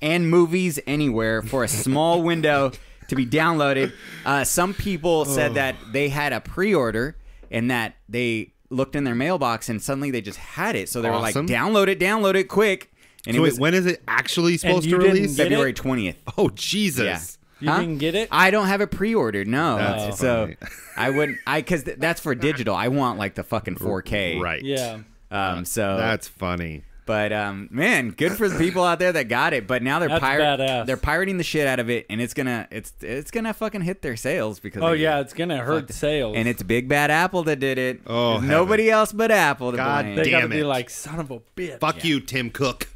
and Movies Anywhere for a small window to be downloaded. Uh, some people said that they had a pre-order and that they looked in their mailbox and suddenly they just had it. So they were like, "Download it, download it quick!" And so it wait, was when is it actually supposed to release? February twentieth. Oh Jesus! Yeah. you Huh? didn't get it. I don't have it pre-ordered. No, That's so funny. I wouldn't. I because th- that's for digital. I want like the fucking 4K. Right. yeah, Um. So That's funny. But um, man, good for the people out there that got it. But now they're That's pirate. badass. They're pirating the shit out of it, and it's gonna it's it's gonna fucking hit their sales because. Oh yeah, it's gonna hurt sales. And it's Big Bad Apple that did it. Oh, nobody else but Apple to God blame. they gotta Damn be it. like son of a bitch. Fuck you, Tim Cook.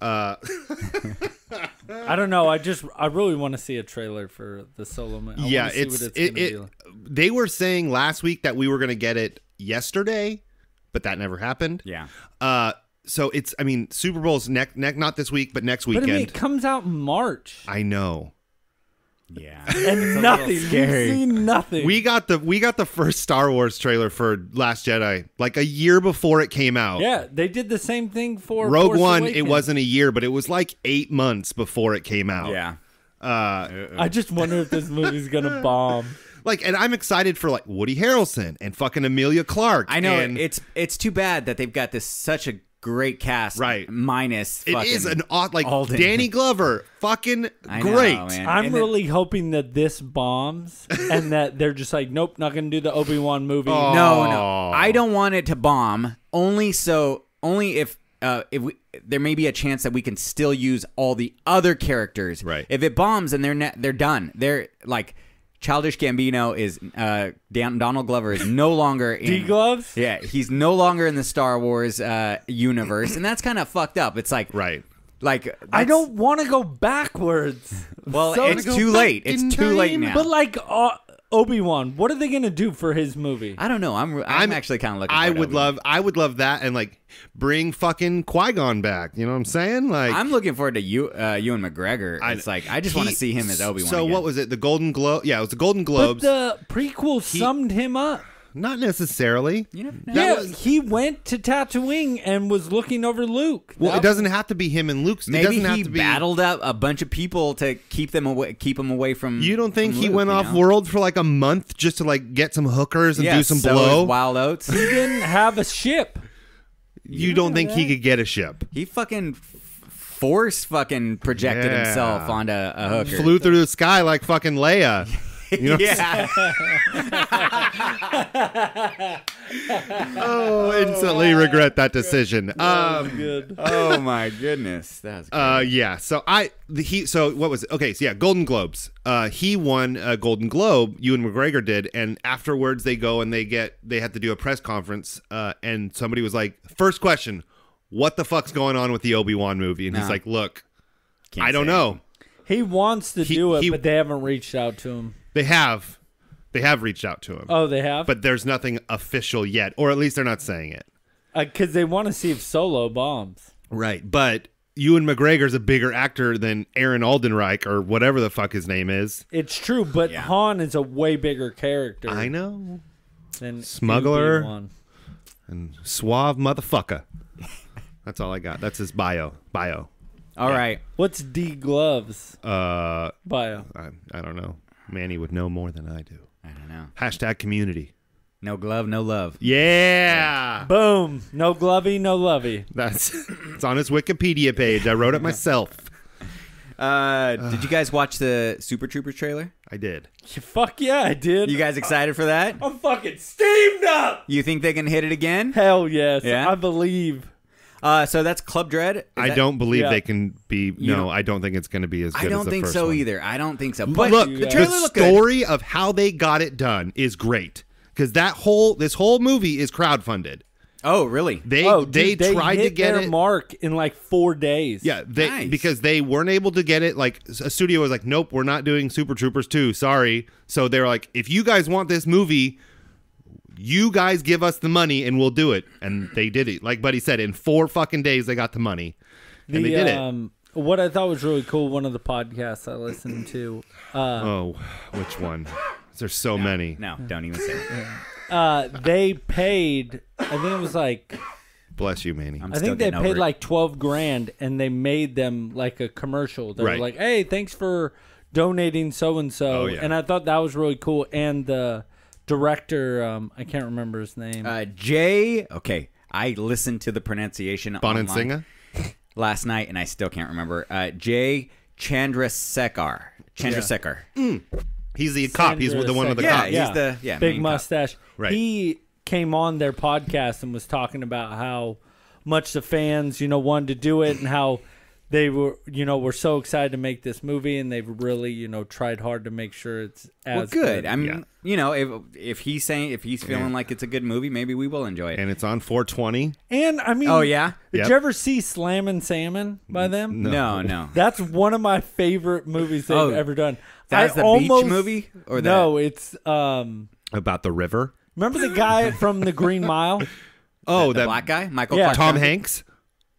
Uh, I don't know. I just I really want to see a trailer for the solo movie. I yeah, see it's, what it's it. it be like. they were saying last week that we were going to get it yesterday, but that never happened. Yeah. Uh, so it's. I mean, Super Bowl's neck neck not this week, but next But I weekend. mean, it comes out in March, I know. Yeah. and nothing. We've seen nothing. We got the we got the first Star Wars trailer for Last Jedi like a year before it came out. yeah, they did the same thing for Rogue Force One, it wasn't a year, but it was like eight months before it came out. yeah. Uh, I just wonder if this movie's gonna bomb. like, and I'm excited for like Woody Harrelson and fucking Emilia Clarke. I know and it's it's too bad that they've got this such a great cast. Right. Minus. it fucking is an odd like Alden. Danny Glover, fucking I know, great. man. I'm And then- really hoping that this bombs and that they're just like, nope, not gonna do the Obi Wan movie. Oh. No, no. I don't want it to bomb. Only so. Only if. Uh, if we, there may be a chance that we can still use all the other characters. Right. If it bombs, and they're ne- they're done. They're like, Childish Gambino is uh, Dan- Donald Glover is no longer in. D gloves. Yeah, he's no longer in the Star Wars uh, universe, and that's kind of fucked up. It's like, Right. like I don't want to go backwards. Well, So- it's too late. It's in too late now. But like uh, Obi Wan, what are they gonna do for his movie? I don't know. I'm I'm, actually kind of looking. I would Obi-Wan. love. I would love that, and like bring fucking Qui Gon back. You know what I'm saying? Like I'm looking forward to you, uh, Ewan McGregor. I- It's like I just want to see him as Obi Wan. So what was it? The Golden Globe? Yeah, it was the Golden but Globes. the prequel summed him up. Not necessarily. You never know. That yeah, was- he went to Tatooine and was looking over Luke. Well, That- it doesn't have to be him and Luke's. it Maybe doesn't have he to be. battled up a bunch of people to keep them away, keep him away from. You don't think from he Luke, went you off know? world for like a month just to like get some hookers and Yeah, do some so blow? Wild Oats. He didn't have a ship. you don't think he could get a ship? he fucking f- force fucking projected Yeah. himself onto a hooker. Flew through the sky like fucking Leia. You know yeah. Oh, instantly regret that decision. Um, Good. oh my goodness. That's uh, yeah. So I, the, he, so what was it? Okay, so yeah, Golden Globes. Uh, he won a Golden Globe. Ewan McGregor did, and afterwards they go and they get, they had to do a press conference. Uh, and somebody was like, first question, what the fuck's going on with the Obi Wan movie? And he's like, look, Can't I don't know. He wants to He- do it, he- but they haven't reached out to him. They have, they have reached out to him, Oh, they have, but there's nothing official yet, or at least they're not saying it. because they want to see if Solo bombs. Right, but Ewan McGregor's a bigger actor than Aaron Aldenreich or whatever the fuck his name is. It's true, but Yeah. Han is a way bigger character. I know. Than Smuggler. Obi-Wan. And suave motherfucker. That's all I got. That's his bio. Bio. All right. What's D gloves Uh, bio? I, I don't know. Manny would know more than I do. I don't know. Hashtag community. No glove, no love. Yeah. Boom. No glovey, no lovey. That's it's on his Wikipedia page. I wrote it myself. Uh, did you guys watch the Super Troopers trailer? I did. Fuck yeah, I did. You guys excited for that? I'm fucking steamed up. You think they can hit it again? Hell yes. Yeah? I believe. Uh, so that's Club Dread. Is I that- don't believe Yeah. they can be. You No, I don't think it's going to be as good I don't the think first so one. either. I don't think so. But But look, the the trailer looked good. story of how they got it done is great because that whole this whole movie is crowdfunded. Oh, really? They oh, they dude, they tried to get their it. mark in like four days. yeah, they Nice. because they weren't able to get it. Like a studio was like, nope, we're not doing Super Troopers two. Sorry. So they're like, if you guys want this movie, you guys give us the money and we'll do it. And they did it. Like Buddy said, in four fucking days they got the money, The, and they did it. um, What I thought was really cool, one of the podcasts I listened to, uh, Oh, which one? There's so many. No, don't even say it. uh, they paid. I think it was like Bless you, Manny. I'm I think they paid it. like twelve grand, and they made them like a commercial. They Right. were like, "Hey, thanks for donating so and so," Oh, yeah. and I thought that was really cool. And the director, um, I can't remember his name. Uh, Jay. Okay, I listened to the pronunciation Bon online Singer. last night, and I still can't remember. Uh, Jay Chandrasekhar. Chandrasekhar. He's the cop. He's the one with the Yeah, cop. he's the- yeah, big main cop. mustache. Right. He came on their podcast and was talking about how much the fans, you know, wanted to do it and how they were, you know, were so excited to make this movie, and they've really, you know, tried hard to make sure it's as Well, good. I mean, Yeah. you know, if if he's saying if he's feeling like it's a good movie, maybe we will enjoy it. and it's on 420. And I mean, oh yeah, did Yep. you ever see Slammin' Salmon by them? no, no. That's one of my favorite movies they've Oh, ever done. that's I the beach movie? Or the- no? It's um. About the river. Remember the guy from The Green Mile? Oh, the that black guy, Michael Yeah. Clark Tom Duncan? Hanks.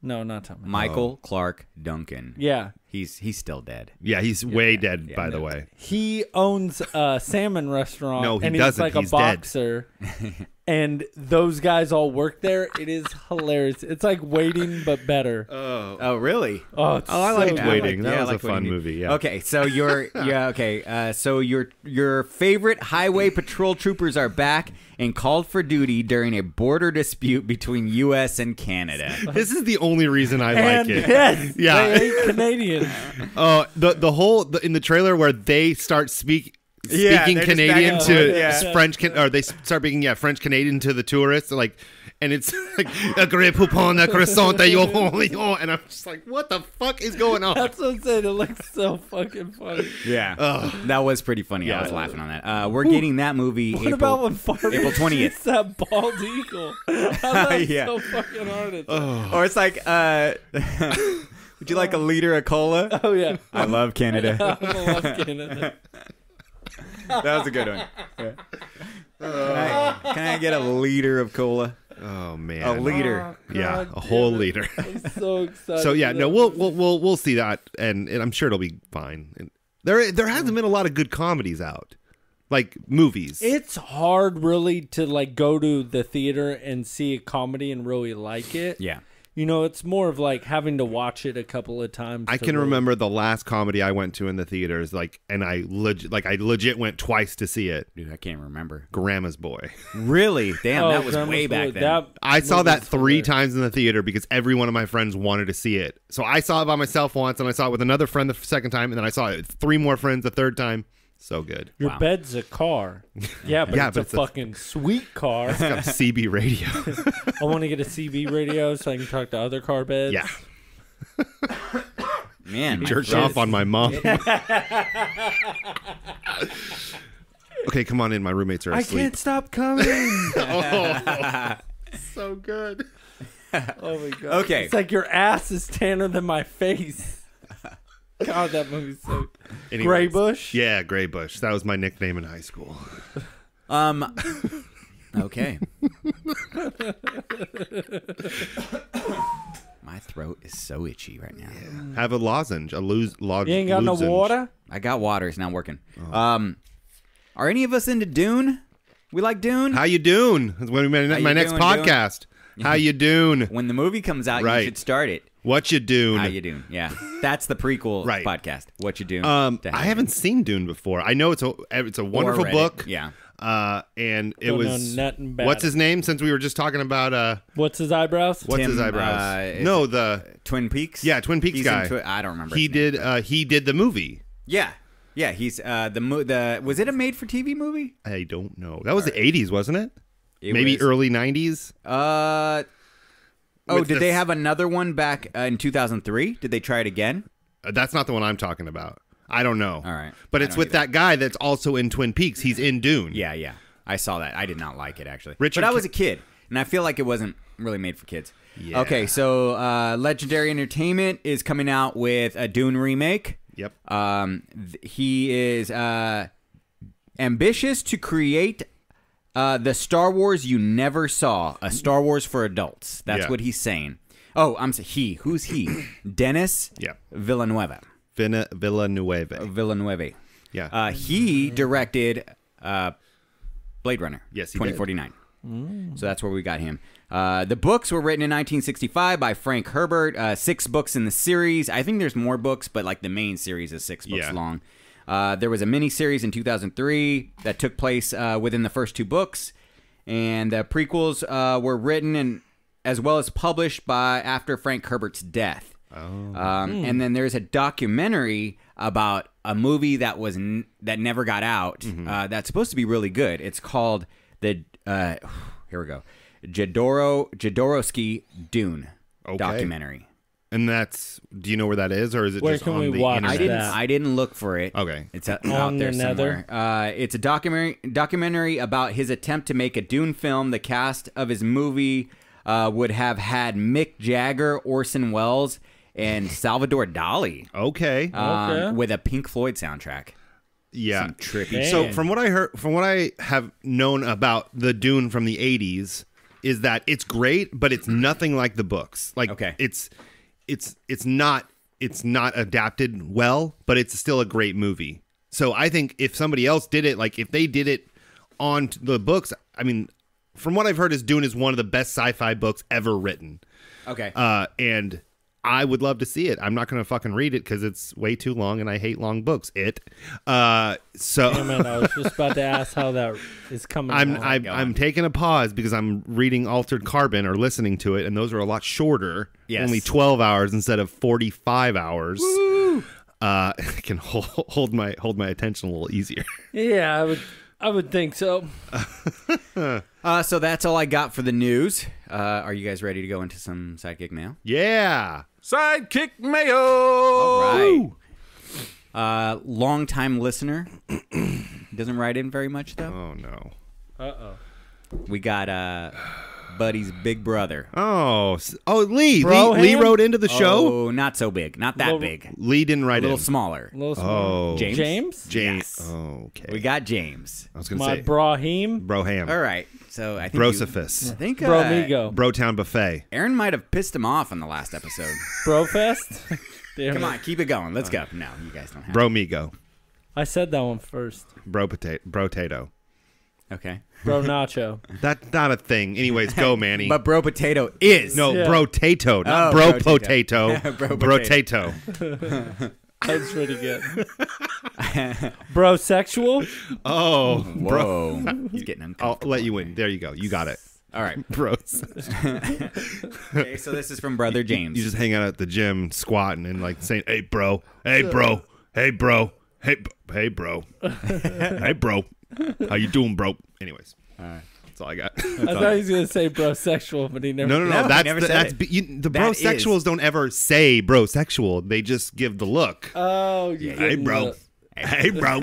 No, not Tom. Michael Clarke Duncan. Yeah, He's he's still dead. Yeah, he's way dead, yeah, by the no. way. he owns a salmon restaurant. No, he and he's doesn't. like He's a dead. boxer. and those guys all work there. It is hilarious. It's like waiting, but better. Oh really? Oh, it's Oh, I so liked good. Waiting. That Yeah, was a like what fun you movie, yeah. Okay, so your yeah okay. Uh, so your your favorite highway patrol troopers are back and called for duty during a border dispute between U.S. and Canada. This is the only reason I And like it. yes, Yeah. they hate Canadians. Uh, the the whole the, in the trailer where they start speak speaking they're Canadian to and yeah. French can, or they start speaking yeah French Canadian to the tourists like and it's like a great poupon a croissant yo yo and I'm just like what the fuck is going on? That's what I'm saying. It looks so fucking funny. Yeah, that was pretty funny. I was laughing on that. Uh, we're getting that movie. What April, about when Farmer April 20th. shoots that bald eagle? I Yeah. so fucking hard. It's Or it's like, uh, would you like a liter of cola? oh yeah, I love Canada. I'm love Canada. that was a good one. Yeah. Can, I, can I get a liter of cola? Oh man, A liter. Oh, yeah, a whole damn it. liter. I'm so excited. so yeah, no, we'll we'll we'll we'll see that, and, and I'm sure it'll be fine. And there there hasn't been a lot of good comedies out, like movies. It's hard, really, to like go to the theater and see a comedy and really like it. Yeah. You know, it's more of like having to watch it a couple of times. I can really- remember the last comedy I went to in the theaters, like, and I legit, like, I legit went twice to see it. Dude, I can't remember. Grandma's Boy. Really? Damn, Oh, that was Grandma's way Boy, back then. that I saw that three hilarious. times in the theater because every one of my friends wanted to see it. So I saw it by myself once, and I saw it with another friend the second time, and then I saw it with three more friends the third time. So good. Your Wow. bed's a car. Yeah, but Yeah, it's but a it's a- fucking sweet car. It's got a CB radio. I want to get a CB radio so I can talk to other car beds. yeah, Man, my jerked off on my mom. okay, come on in. My roommates are I can't stop coming. Oh. So good. oh my god. Okay. It's like your ass is tanner than my face. God, that movie's so. Anyways. Gray Bush. Yeah, Gray Bush. That was my nickname in high school. Um. Okay. My throat is so itchy right now. Have a lozenge, a lose lodge. You ain't got no water. I got water. It's not working. Um, are any of us into Dune? We like Dune. How you doing? That's when we met my you next doing, Dune? podcast. How you doing? when the movie comes out, Right. you should start it. What you doing? How you doing? Yeah, that's the prequel Right. podcast. What you doing? Um, I haven't seen Dune before. I know it's a it's a wonderful Or read it. book. Yeah. Uh, and it Don't was nothing about what's his name? Since we were just talking about uh, What's his eyebrows? what's Tim, his eyebrows? uh, no, the Twin Peaks. yeah, Twin Peaks He's guy. Twi- I don't remember. he his name, did. but- Uh, he did the movie. yeah, yeah. He's uh the mo- the was it a made for TV movie? I don't know. That was the '80s, wasn't it? It Maybe was- early '90s. Uh. Oh, did they have another one back uh, in 2003? Did they try it again? Uh, that's not the one I'm talking about. I don't know. All right. but I it's with either. that guy that's also in Twin Peaks. He's in Dune. Yeah, yeah. I saw that. I did not like it actually. Richard but I was a kid, and I feel like it wasn't really made for kids. Yeah. Okay, so uh, Legendary Entertainment is coming out with a Dune remake. Yep. Um, th- he is uh, ambitious to create uh, the Star Wars you never saw, a Star Wars for adults. That's Yeah. what he's saying. Oh, I'm s- he. Who's he? Dennis Yeah. Villanueva. Villa Villanueva. Villanueva. Yeah. Uh, he directed uh, Blade Runner. Yes, he did. 2049. So that's where we got him. Uh, the books were written in 1965 by Frank Herbert. Uh, six books in the series. I think there's more books, but like the main series is six books Yeah. long. Uh, there was a mini series in 2003 that took place uh, within the first two books, and the prequels uh, were written and as well as published by after Frank Herbert's death. Um, And then there's a documentary about a movie that was n- that never got out. Uh, that's supposed to be really good. It's called the uh, here we go, Jadoro Jodorowsky Dune Okay. documentary. And that's. Do you know where that is, or is it Where just can on we the watch internet? I didn't. I didn't look for it. Okay. It's out, out there the somewhere. Uh, it's a documentary documentary about his attempt to make a Dune film. The cast of his movie uh, would have had Mick Jagger, Orson Welles, and Salvador Dali. Okay. um, Okay. with a Pink Floyd soundtrack. yeah. Some trippy. So from what I heard, from what I have known about the Dune from the '80s, is that it's great, but it's nothing like the books. Like, Okay. it's it's it's not it's not adapted well, but it's still a great movie. So I think if somebody else did it, like if they did it on the books, I mean, from what I've heard, is Dune is one of the best sci-fi books ever written. Okay. Uh, and I would love to see it. I'm not going to fucking read it because it's way too long, and I hate long books. It. Uh, so Damn it, I was just about to ask how that is coming. I'm. I'm, I'm taking a pause because I'm reading Altered Carbon or listening to it, and those are a lot shorter. Yes. Only 12 hours instead of 45 hours. Uh, I can hold, hold my hold my attention a little easier. yeah, I would. I would think so. Uh, so that's all I got for the news. Uh, are you guys ready to go into some sidekick mail? yeah. Sidekick mail. All right. Uh, long-time listener. Doesn't write in very much though. Oh no. Uh oh. We got uh, Buddy's big brother. Oh oh Lee Bro Lee, Lee hand? wrote into the show. Oh, not so big. Not that Little- big. Lee didn't write A little in. smaller. A little small. Oh James? James. James. Yes. Okay. We got James. I was gonna My say Brahim. Broham. All right. So I think you- Brosophus. I think uh, Bromigo. Brotown Buffet. Aaron might have pissed him off in the last episode. Brofest. Damn Come it. on, keep it going. Let's go. No, you guys don't have. Bromigo. I said that one first. Bro potato. Brotato. Okay. Bro Nacho. That's not a thing. Anyways, go Manny. But bro potato is no, Yeah. brotato, not Oh, bro brotato. potato. Bro brotato. That's pretty good. Bro sexual. Oh, bro. Whoa. He's getting I'll uncomfortable. let you win. There you go. You got it. All right. Bros. Okay, so this is from brother James. You just hang out at the gym squatting and like saying, "Hey, bro. Hey, bro. Hey, bro. Hey, b- hey, bro. hey, bro. How you doing, bro?" Anyways, that's all I got. I thought he was gonna say bro sexual, but he never. No, no, no. No, that's the, said that's it. you, the That bro is- sexuals don't ever say bro sexual. They just give the look. Oh, you hey, bro. the- Hey, bro.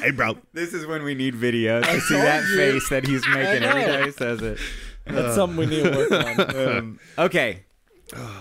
hey, bro. This is when we need video to see that you. face that he's making every time he says it. That's something we need to work on. Um, okay.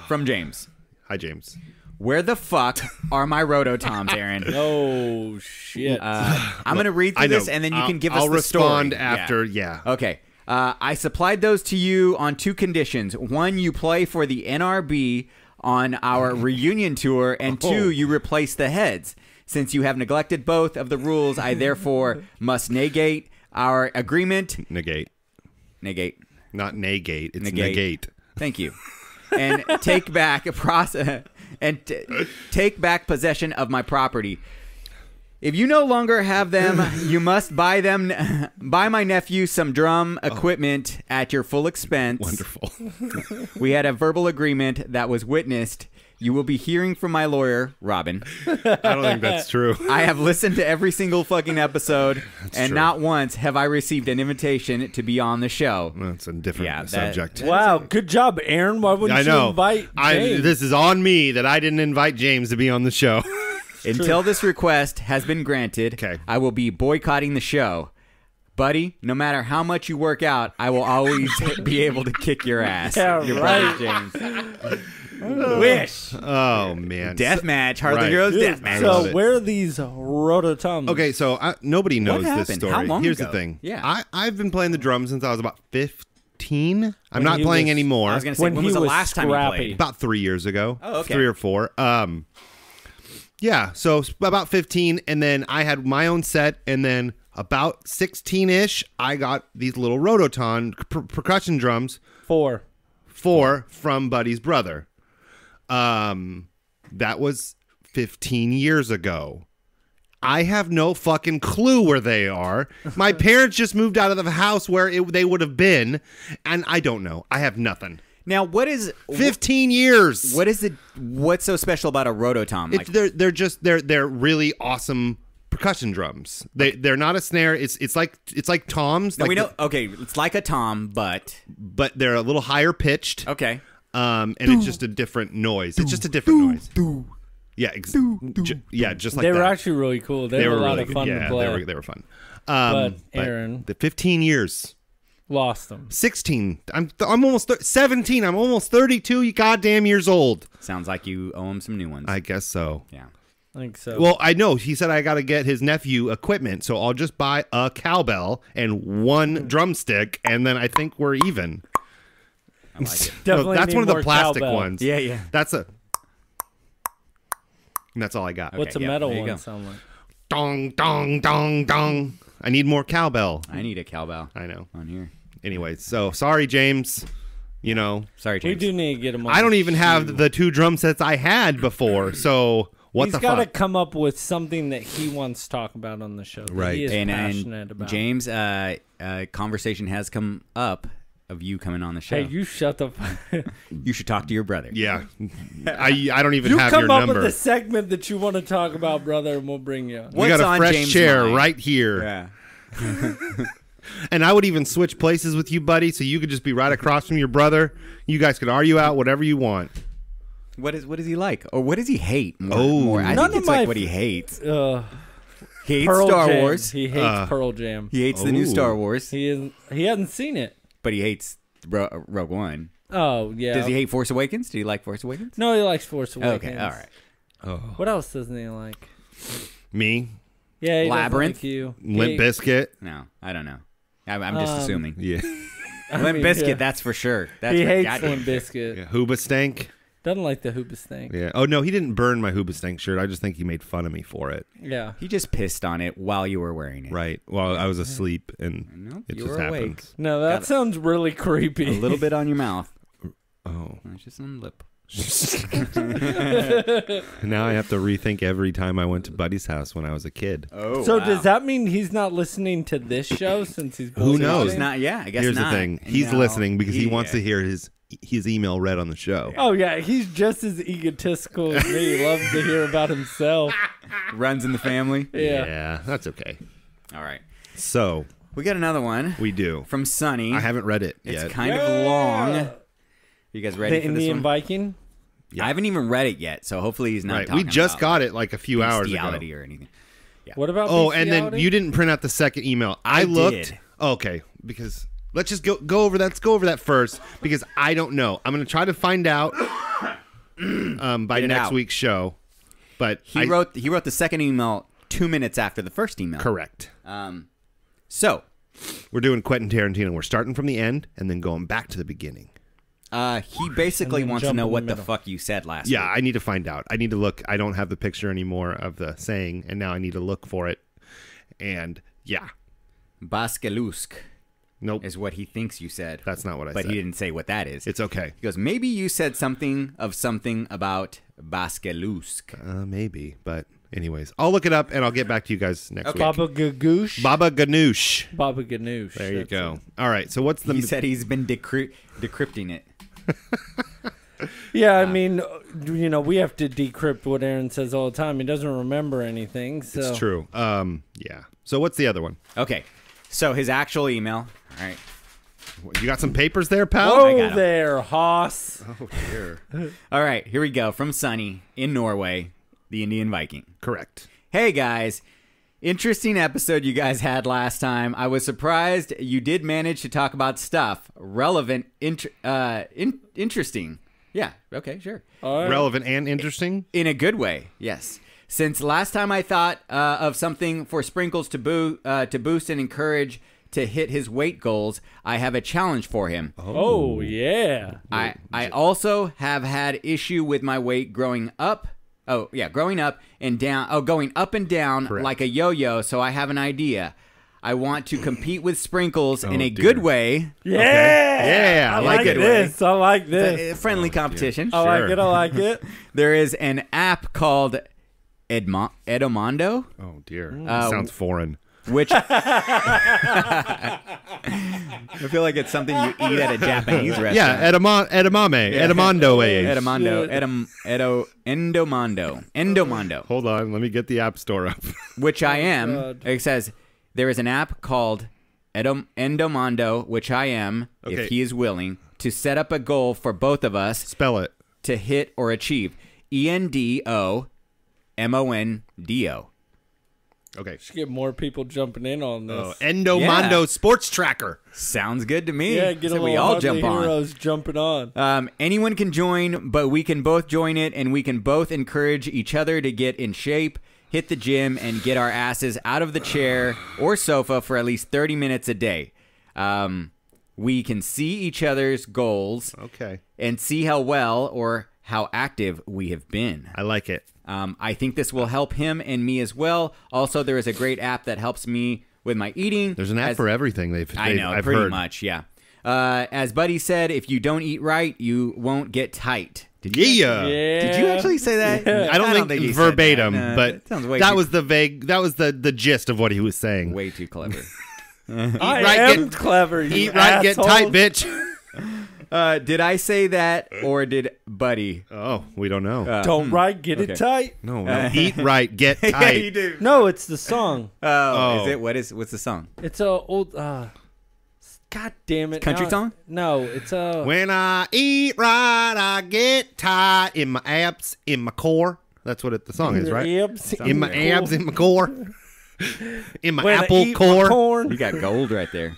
From James. Hi, James. Where the fuck are my rototoms, Aaron? Oh shit. Uh, I'm going to read through this and then you I'll- can give I'll us the respond story. after. Yeah. Yeah. Okay. Uh, I supplied those to you on two conditions. One, you play for the NRB on our reunion tour, and Oh. two, you replace the heads. Since you have neglected both of the rules, I therefore must negate our agreement. Negate. Negate. Not negate. It's Negate. negate. Thank you. And take back a process and t- take back possession of my property. If you no longer have them, you must buy them buy my nephew some drum oh. equipment at your full expense. Wonderful. We had a verbal agreement that was witnessed. You will be hearing from my lawyer, Robin. I don't think that's true. I have listened to every single fucking episode, and true. not once have I received an invitation to be on the show. That's a different Yeah, that- subject. wow, good job, Aaron. Why wouldn't I you know. invite I, James? this is on me that I didn't invite James to be on the show. Until this request has been granted, Okay. I will be boycotting the show. Buddy, no matter how much you work out, I will always be able to kick your ass. Yeah, your right. brother James. Wish. oh man. Death match. Hardly Right. Heroes death match. love so it. where are these rototoms? Okay, so I, nobody knows this happened? story. How long Here's ago? the thing. Yeah. I, I've been playing the drums since I was about 15. I'm When not he playing was- anymore. I was going to say, When when, he was the was last time you scrappy. played? about three years ago. Oh, okay. Three or four. Um, yeah, so s- about 15, and then I had my own set, and then about 16 ish, I got these little Rototom per- percussion drums, four. four from Buddy's brother. Um, that was 15 years ago. I have no fucking clue where they are. My parents just moved out of the house where it, they would have been, and I don't know. I have nothing. Now, what is 15 years. what is it? What's so special about a rototom? Like, they're they're just they're they're really awesome percussion drums. They they're not a snare. It's it's like it's like toms. now like we know. the- okay, it's like a tom, but but they're a little higher pitched. okay. Um, and it's just a different noise. It's just a different noise. Yeah, ex- ju- yeah, just like they were that. actually really cool. They, they were, were a lot really of good. fun yeah, to play. they were they were fun. Um, But Aaron- the 15 years, Lost them. 16. I'm I'm almost thir- 17. I'm almost 32. You goddamn years old. Sounds like you owe him some new ones. I guess so. yeah. I think so. Well, I know he said I got to get his nephew equipment, so I'll just buy a cowbell and one drumstick, and then I think we're even. I like it. No, that's one of the plastic cowbell. ones. Yeah, yeah. That's a. And that's all I got. What's Okay, a yeah, metal one go. sound like? Dong, dong, dong, dong. I need more cowbell. I need a cowbell I know. on here. Anyway, so sorry, James. You know, Sorry, James. We James. do need to get him. On I don't even shoe. have the two drum sets I had before. So what He's the got to come up with something that he wants to talk about on the show. that Right. He is and, passionate and about. James, uh, uh, conversation has come up of you coming on the show. Hey, you shut the. fuck You should talk to your brother. Yeah, I I don't even You have come your up number. with a segment that you want to talk about, brother, and we'll bring you. we got a on fresh James' chair mind? right here, Yeah. and I would even switch places with you, buddy, so you could just be right across from your brother. You guys could argue out whatever you want. What is what does he like, or what does he hate? More, Oh. more? I None think of it's my what he hates. Uh, He hates Pearl Star Jam. Wars. He hates Uh, Pearl Jam. He hates the new Star Wars, He isn't. He hasn't seen it. But he hates Ro- Rogue One. Oh yeah. Does he hate Force Awakens? Do you like Force Awakens? No, he likes Force Awakens. Okay, all right. What else doesn't he like? Me, Yeah, he Labyrinth? Like you. Limp He- Biscuit. No, I don't know. I'm, I'm just Um, assuming. Yeah, I mean, Biscuit, yeah. that's for sure. That's he hates goddamn Limp. Biscuit. yeah. Hoobastank. Doesn't like the Hoobastank. Yeah. Oh no, he didn't burn my Hoobastank shirt. I just think he made fun of me for it. Yeah. He just pissed on it while you were wearing it. Right. While I was asleep, and Nope, it you just were awake. happens. No, that Got it. sounds really creepy. A little bit on your mouth. Oh. It's just on the lip. Now I have to rethink every time I went to Buddy's house when I was a kid. Oh, so does that mean he's not listening to this show since he's Who knows? He's not. Yeah, I guess Here's not. the thing: he's No. listening because he He- wants to hear his his email read on the show. Oh yeah, he's just as egotistical as me. He loves to hear about himself. runs in the family. Yeah. that's okay. All right, So we got another one we do. from Sunny. I haven't read it It's yet. kind of long. You guys ready The for this Indian one? Viking. I haven't even read it yet, so hopefully he's not. right, we just about, got it like a few hours ago. or anything. Yeah. What about? Oh, and then you didn't print out the second email. I, I looked. did. Okay, because let's just go go over that. Let's go over that first because I don't know. I'm going to try to find out um, by Get next out. week's show. But He I- wrote. He wrote the second email two minutes after the first email. correct. Um, so We're doing Quentin Tarantino. We're starting from the end and then going back to the beginning. Uh, he basically wants to know in the what the fuck you said last. Yeah, week. I need to find out. I need to look. I don't have the picture anymore of the saying, and now I need to look for it. And yeah, Baskelusk nope, is what he thinks you said. that's not what I but said. But he didn't say what that is. It's okay. He goes, maybe you said something of something about Baskelusk. Uh, maybe, but anyways, I'll look it up and I'll get back to you guys next Okay. week. Baba Gagoosh. Baba Ganoush. Baba Ganoush. There you That's go. All right. So what's the He said he's been decry- decrypting it. It. Yeah, I mean, you know, we have to decrypt what Aaron says all the time. He doesn't remember anything. So It's true. Um. Yeah. So what's the other one? Okay, so his actual email. All right. You got some papers there, pal? I Whoa got him. there, Hoss. Oh dear. All right, here we go from Sunny in Norway, the Indian Viking. Correct. Hey guys, interesting episode you guys had last time. I was surprised you did manage to talk about stuff relevant, int- uh, in- interesting. Yeah, okay, sure. Relevant and interesting. In a good way, yes. Since last time I thought uh, of something for Sprinkles to, boo- uh, to boost and encourage to hit his weight goals, I have a challenge for him. Oh yeah. I, I also have had issue with my weight growing up. Oh, yeah, growing up and down. Oh, going up and down Correct. like a yo yo. So I have an idea. I want to compete with Sprinkles in Oh, a dear. good way, Yeah. Yeah, I I like, like it. this. I like this. a friendly competition. I like it. I like it. There is an app called Edmo- Edomondo, Oh dear. Uh, Sounds foreign. Which I feel like it's something you eat at a Japanese restaurant. Yeah, edama- edamame, edamando. eh. Edomondo, Edom, Edo, Endomondo, Endomondo. Hold on, let me get the app store up. which I am. God. It says there is an app called Edom, Endomondo, which I am, Okay. if he is willing, to set up a goal for both of us Spell it. to hit or achieve. E N D O M O N D O. Okay. Should get more people jumping in on this. Oh, Endomondo Yeah. Sports Tracker. Sounds good to me. yeah, get a So little we all Hardly jump on. Heroes jumping on. Um, anyone can join, but we can both join it, and we can both encourage each other to get in shape, hit the gym, and get our asses out of the chair or sofa for at least 30 minutes a day. Um, we can see each other's goals Okay. and see how well or how active we have been. I like it. Um, I think this will help him and me as well. Also, there is a great app that helps me with my eating. There's an app As- for everything. They've. I they've- know, I've pretty heard. much, yeah. Uh, as Buddy said, if you don't eat right, you won't get tight. Did you? Yeah. Yeah. Did you actually say that? I don't think, he said verbatim, that. No, but it sounds way that too, was the vague. That was the the gist of what he was saying. way too clever. I right, am get- clever. You Eat right, get tight, bitch. uh, did I say that or did Buddy? Oh, we don't know. Uh, Don't right, get Okay. it tight. no, no. Eat right, get yeah, tight. you do. No, it's the song. Oh, Oh. is it? What is? What's the song? It's a old. uh God damn it! Country now- song? No, it's a. When I eat right, I get tight in my abs, in my core. That's what it, the song is, right? Abs, In my abs, in my core. In my When I apple eat my core. corn. You got gold right there.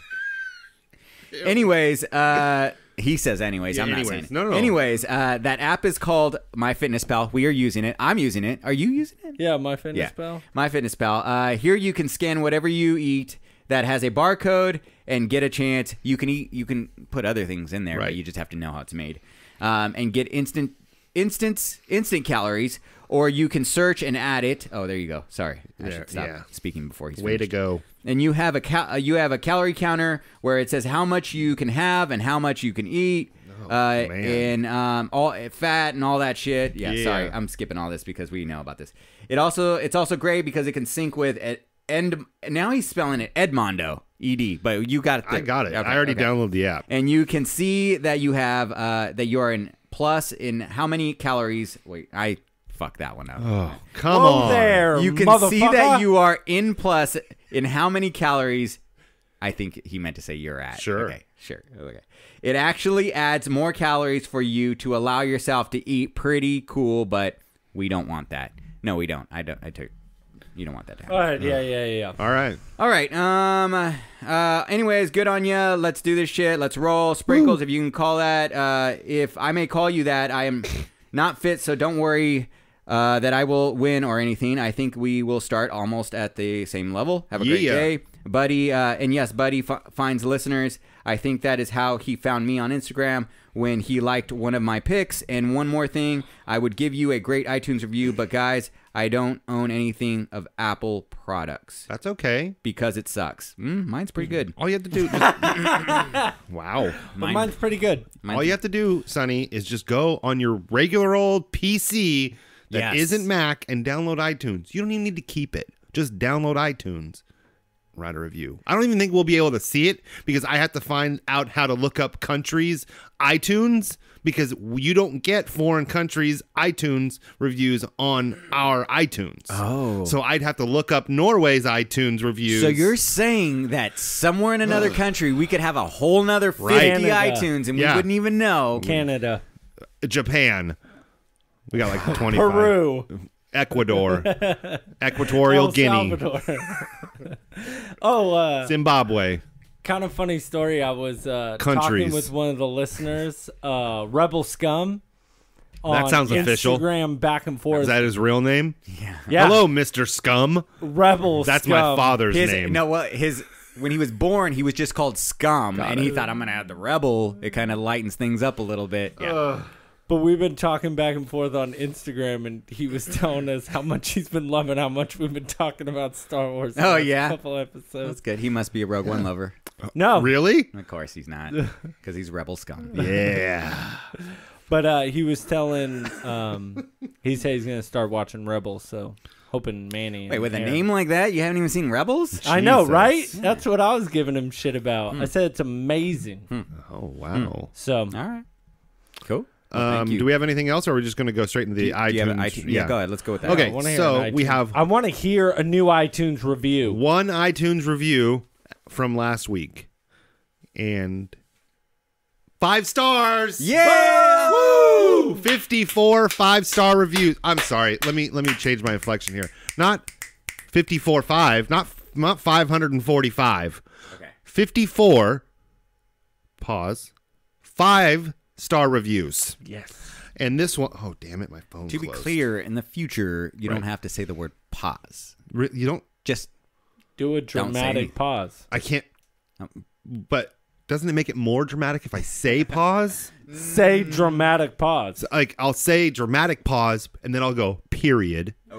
Anyways, uh, he says anyways. Yeah, I'm not saying it. No, no, no. Anyways, uh, that app is called MyFitnessPal. We are using it. I'm using it. Are you using it? Yeah, my fitness Yeah. pal. MyFitnessPal. Uh, here you can scan whatever you eat that has a barcode and get a chance. You can eat. You can put other things in there, but Right. you just have to know how it's made. Um, and get instant, instant, instant calories. Or you can search and add it. Oh, there you go. Sorry, I There, should stop yeah. speaking before he's Way to go. and you have a uh, you have a calorie counter where it says how much you can have and how much you can eat, uh, Oh, man. and um, all fat and all that shit. Yeah, Yeah. sorry, I'm skipping all this because we know about this. It also it's also great because it can sync with Ed, End. Now he's spelling it Edmondo, E D, but you got it. I got it. I already downloaded the app. And you can see that you have uh, that you are in plus in how many calories. Wait, I fucked that one up. Oh, come Whoa on. there, You can see motherfucker. that you are in plus in how many calories. I think he meant to say you're at. Sure. Okay. Sure. Okay. It actually adds more calories for you to allow yourself to eat. Pretty cool, but we don't want that. No, we don't. I don't. I took. You don't want that to happen. All right, yeah, yeah, yeah. yeah. All right. All right. Um. Uh. Anyways, good on ya. Let's do this shit. Let's roll sprinkles, if you can call that. Uh. If I may call you that, I am not fit, so don't worry. Uh, that I will win or anything. I think we will start almost at the same level. Have a great Yeah. day, buddy. Uh, and yes, buddy f- finds listeners. I think that is how he found me on Instagram when he liked one of my picks. And one more thing, I would give you a great iTunes review, but guys, I don't own anything of Apple products That's okay. because it sucks. Mm, mine's pretty good. All you have to do. Just, wow. But Mine- mine's pretty good. mine's- All you have to do, Sunny, is just go on your regular old PC that Yes. not Mac and download iTunes. You don't even need to keep it. Just download iTunes. Write a review. I don't even think we'll be able to see it because I have to find out how to look up countries iTunes because you don't get foreign countries iTunes reviews on our iTunes. Oh. So I'd have to look up Norway's iTunes reviews. So you're saying that somewhere in another country we could have a whole nother 50 Right. iTunes and Yeah. we wouldn't even know. Canada, Japan. We got like 20. Peru, Ecuador, Equatorial El Guinea, Salvador. oh, uh, Zimbabwe. kind of funny story. I was uh, talking with one of the listeners, uh, Rebel Scum. That on sounds official. Instagram back and forth. Is that his real name? yeah. Hello, Mr. Scum. Rebel. That's my father's His name. no, what his when he was born, he was just called Scum, and he thought I'm gonna add the Rebel. It kind of lightens things up a little bit. Yeah. But we've been talking back and forth on Instagram, and he was telling us how much he's been loving how much we've been talking about Star Wars. Oh, last yeah? couple episodes. That's good. He must be a Rogue One lover. No, Really? Of course, he's not, because he's Rebel Scum. Yeah. but uh, he was telling. Um, he said he's gonna start watching Rebels, so hoping Manny. Wait, with a Aaron- name like that, you haven't even seen Rebels? I know, Jesus. right? That's what I was giving him shit about. Hmm. I said it's amazing. Oh, wow. So All right. Cool. Well, Um, do we have anything else, or are we just going to go straight into the Do iTunes? you have an iTunes? Yeah. go ahead. Let's go with that. Okay, I wanna hear so we have I want to hear a new iTunes review. one iTunes review from last week, and five stars. Yeah. Woo! 54 five star reviews. I'm sorry. Let me let me change my inflection here. Not 54 5, not not 545. Okay. 54 pause. 5 star reviews. Yes. And this one oh damn it, my phone To be clear, in the future, you don't have to say the word pause. Re- you don't Just Do a dramatic pause. I can't Um, but doesn't it make it more dramatic if I say pause? Say dramatic pause. Like I'll say dramatic pause and then I'll go period.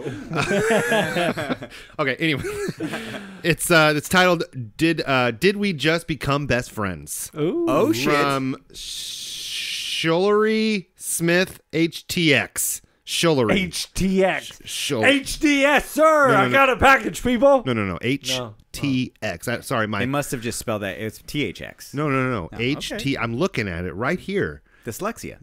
okay, anyway. it's uh it's titled Did uh did we just become best friends? Ooh. oh shit. From Shullery Smith HTX. Shullery. HTX. Shul- HDS, sir. No, no, I got a package, people. no, no, no. HTX. I, sorry, my they must have just spelled that. It's THX. No, no, no, no. okay. HT. I'm looking at it right here. Dyslexia.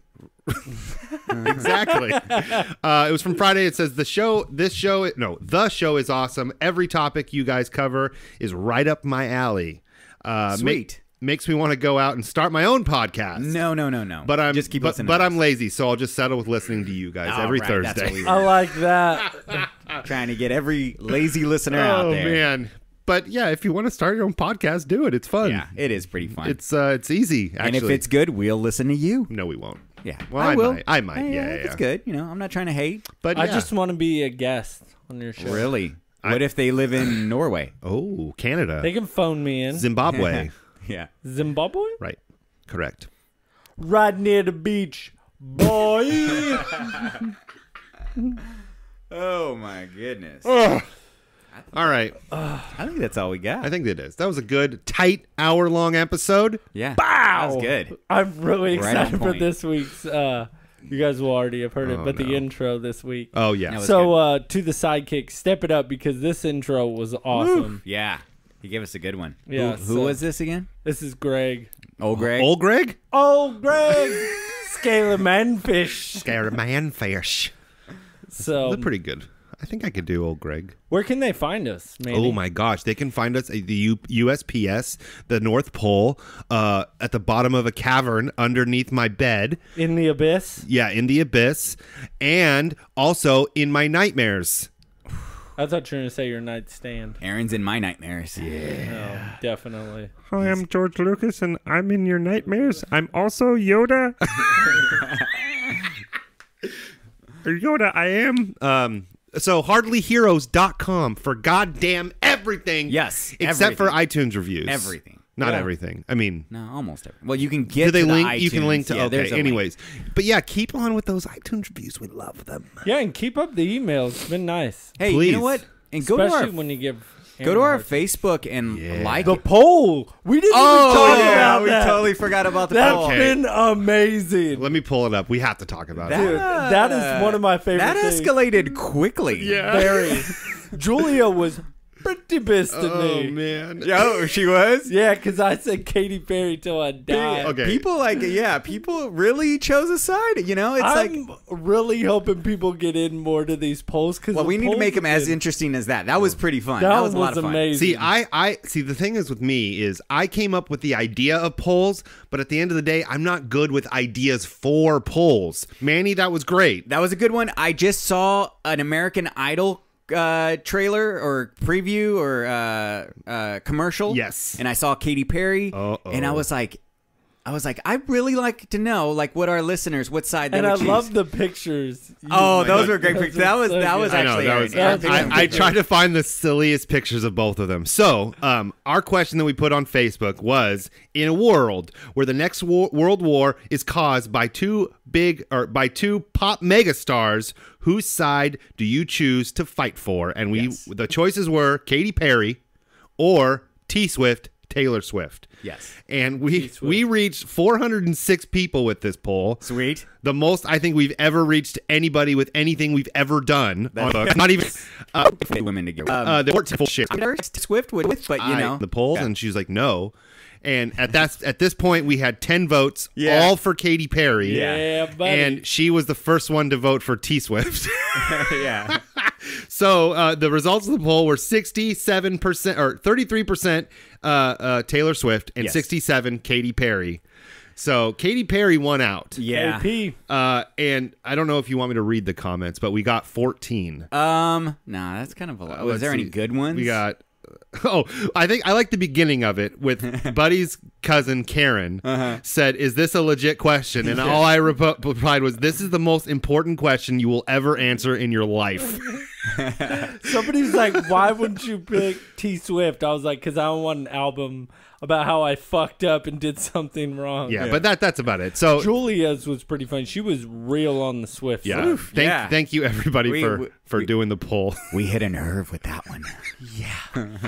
exactly. uh, it was from Friday. It says the show, this show, no, the show is awesome. Every topic you guys cover is right up my alley. Uh, ma- Sweet. Makes me want to go out and start my own podcast. No, no, no, no. But I'm just keep but, listening. but I'm us. lazy, so I'll just settle with listening to you guys All every right, Thursday. I like that. trying to get every lazy listener oh out there. Oh man. But yeah, if you want to start your own podcast, do it. It's fun. Yeah, it is pretty fun. It's uh it's easy actually. and if it's good, we'll listen to you. No, we won't. Yeah, Well, I, I will. might. I might. Hey, Yeah, yeah, it's good. You know, I'm not trying to hate. But I just want to be a guest on your show. Really? I- what if they live in Norway? Oh, Canada. They can phone me in. Zimbabwe. Yeah. Zimbabwe? right. Correct. Right near the beach. Boy. Oh my goodness. All right. I think that's all we got. I think it is. That was a good, tight, hour long episode. yeah. That was good. I'm really Right on excited for point. this week's. Uh, you guys will already have heard it, Oh, but the intro this week. Oh, yeah. That was so uh, to the sidekick, step it up because this intro was awesome. Yeah. He gave us a good one. Yeah, Who, who so- was this again? This is Greg. Old Greg. Old Greg? Old Greg, Scale scalar manfish. Scared man fish. So They're pretty good. I think I could do old Greg. where can they find us? Manny? Oh my gosh, they can find us at the U- USPS, the North Pole, uh, at the bottom of a cavern underneath my bed. In the abyss. Yeah, in the abyss, and also in my nightmares. I thought you were gonna say your nightstand. Aaron's in my nightmares. Yeah. No, definitely. Hi, I'm George Lucas, and I'm in your nightmares. I'm also Yoda. Yoda, I am. Um, so hardlyheroes.com for goddamn everything. Yes, except for iTunes reviews. Everything. Not Yeah. everything. I mean, No, almost every. Well, you can get. do they to the link? You can link to. Yeah, okay. a link. Anyways, but yeah, keep on with those iTunes reviews. We love them. Yeah, and keep up the emails. It's been nice. Hey, you know what? And go to Especially our when you give go to our hard. Facebook and Yeah. like the it. poll. We didn't Oh even talk yeah, about we that. totally forgot about the That's poll. Okay. been amazing. Let me pull it up. We have to talk about That- it. Dude, that is one of my favorite That things. escalated quickly. Very. Julia was pretty pissed at Oh me. Oh man. Yo, she was. Yeah, because I said Katy Perry till I died. Okay. People like yeah, people really chose a side. You know, it's I'm like really hoping people get in more to these polls because well, we need to make them as interesting as that. That was oh. pretty fun. That, That, was a lot of fun. amazing. See, I, I see. The thing is with me is I came up with the idea of polls, but at the end of the day, I'm not good with ideas for polls. Manny, that was great. That was a good one. I just saw an American Idol uh, trailer or preview or uh, uh, commercial. Yes. And I saw Katy Perry, Uh-oh. and I was like, I was like, I really like to know like what our listeners, what side they and I choose. love the pictures. You- Oh, those God. were great Those pictures. are That was so that was good. I know actually. that was. Aaron That's picked I, I tried to find the silliest pictures of both of them. So, um, our question that we put on Facebook was: In a world where the next war- world war is caused by two big or by two pop megastars, whose side do you choose to fight for? And we Yes. the choices were Katy Perry or T Swift, Taylor Swift. Yes. And we we reached 406 people with this poll. Sweet. The most I think we've ever reached anybody with anything we've ever done. on. Not even uh, women to get. Um, uh, the full shit. Swift would, but you I- know, the polls, and she was like, no. And at that at this point, we had 10 votes, Yeah. all for Katy Perry. Yeah, buddy. And she was the first one to vote for T Swift. yeah. So uh, the results of the poll were 67% or 33% uh, uh, Taylor Swift and Yes. 67 Katy Perry. So Katy Perry won out. Yeah. AP. Uh, and I don't know if you want me to read the comments, but we got 14. Um, nah, that's kind of a lot. Uh, Was let's there any good ones? We got. Oh, I think I like the beginning of it with Buddy's cousin Karen Uh-huh. said, "Is this a legit question?" And all I rep- replied was, "This is the most important question you will ever answer in your life." Somebody's like, why wouldn't you pick T Swift? I was like, because I don't want an album about how I fucked up and did something wrong. Yeah, but that that's about it. So Julia's was pretty funny. She was real on the Swift. yeah, side. thank yeah. thank you everybody We- for we- for doing the poll. we hit a nerve with that one.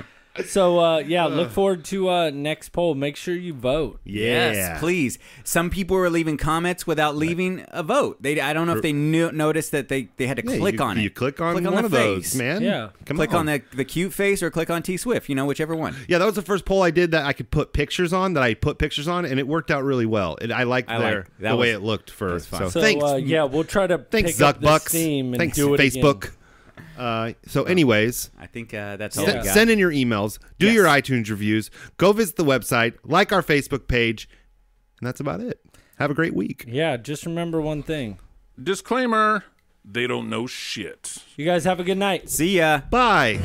So uh, yeah, look forward to uh, next poll. Make sure you vote. yeah, Yes, please. Some people were leaving comments without leaving a vote. They I don't know if they knew, noticed that they, they had to Yeah, click you, on it. You click on click one the of those, man. Yeah. come Click on. on the the cute face or click on T Swift. You know, whichever one. Yeah, that was the first poll I did that I could put pictures on. That I put pictures on, and it worked out really well. It, I liked I their, like- that the way was- it looked for. was. So, So thanks, uh, yeah, we'll try to thanks, pick up this Zuckbucks. theme and Thanks, do it Facebook. Again. Uh, so, anyways, I think uh, that's all Sen- we got. Send in your emails, do Yes. your iTunes reviews, go visit the website, like our Facebook page, and that's about it. Have a great week. Yeah, just remember one thing. Disclaimer they don't know shit. You guys have a good night. See ya. Bye.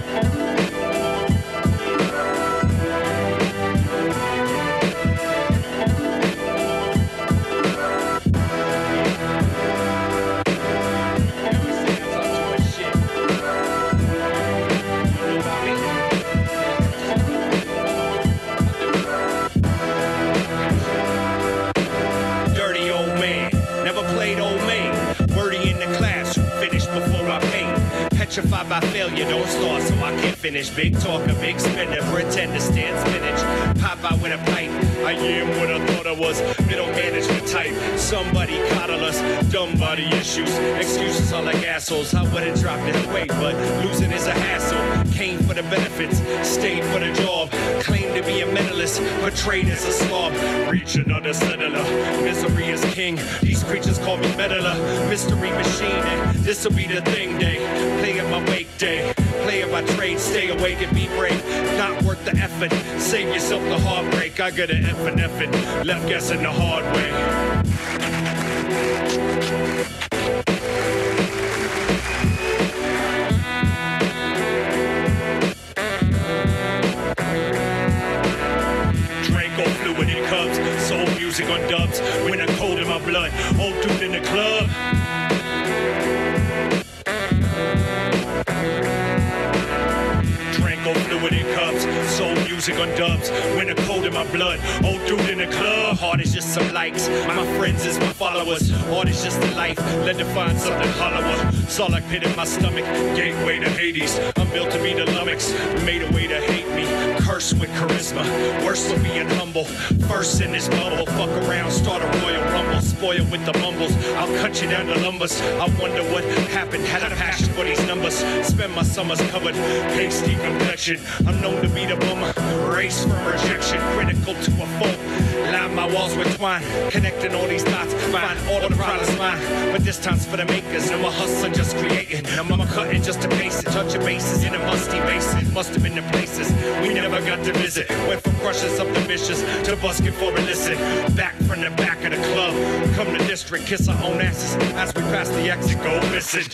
Petrified by failure, don't start so I can't finish. Big talker, big spender, pretend to stand spinach. Pop out with a pipe, I am what I thought I was. Middle management type, somebody coddle us. Dumb body issues, excuses are like assholes. I would've dropped it away, but losing is a hassle. Came for the benefits, stayed for the job. Claimed to be a mentalist, portrayed as a slob. Reach another settler, misery is king. These creatures call me meddler, mystery machine. And this'll be the thing day. Play at my wake day. Play at my trade, stay awake and be brave. Not worth the effort. Save yourself the heartbreak. I got an effing effing. Left guessing the hard way. Music on dubs. When I cold in my blood, old dude in the club. Music on dubs. I cold in my blood, old dude in the club. Heart is just some likes, my friends is my followers. Heart is just a life, led to find something hollower. Like pit in my stomach, gateway to Hades. I'm built to be the lummox, made a way to hate me. Curse with charisma, worse for being humble. First in this bubble, fuck around, start a royal rumble. Spoiled with the mumbles, I'll cut you down to lumbers. I wonder what happened, had a passion for these numbers. Spend my summers covered, pasty complexion. I'm known to be the bummer, race from rejection, critical to a fault. Line my walls with twine, connecting all these dots. Find all the problems mine, but this time's for the makers. No more hustling, just creating. More cutting just to pace it. Touch your bases in a musty basin. Must have been the places we never got to visit. Went from up the vicious to the busking for a listen. Back from the back of the club, come to district, kiss our own asses as we pass the exit. Go missing.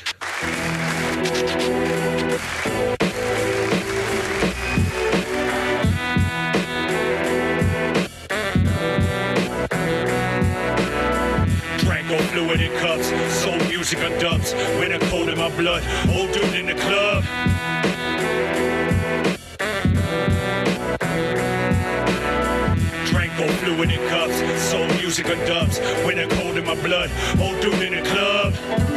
Cups, soul music on dubs. Winter cold in my blood, old dude in the club. Draco fluid in cups, soul music on dubs. Winter cold in my blood, old dude in the club.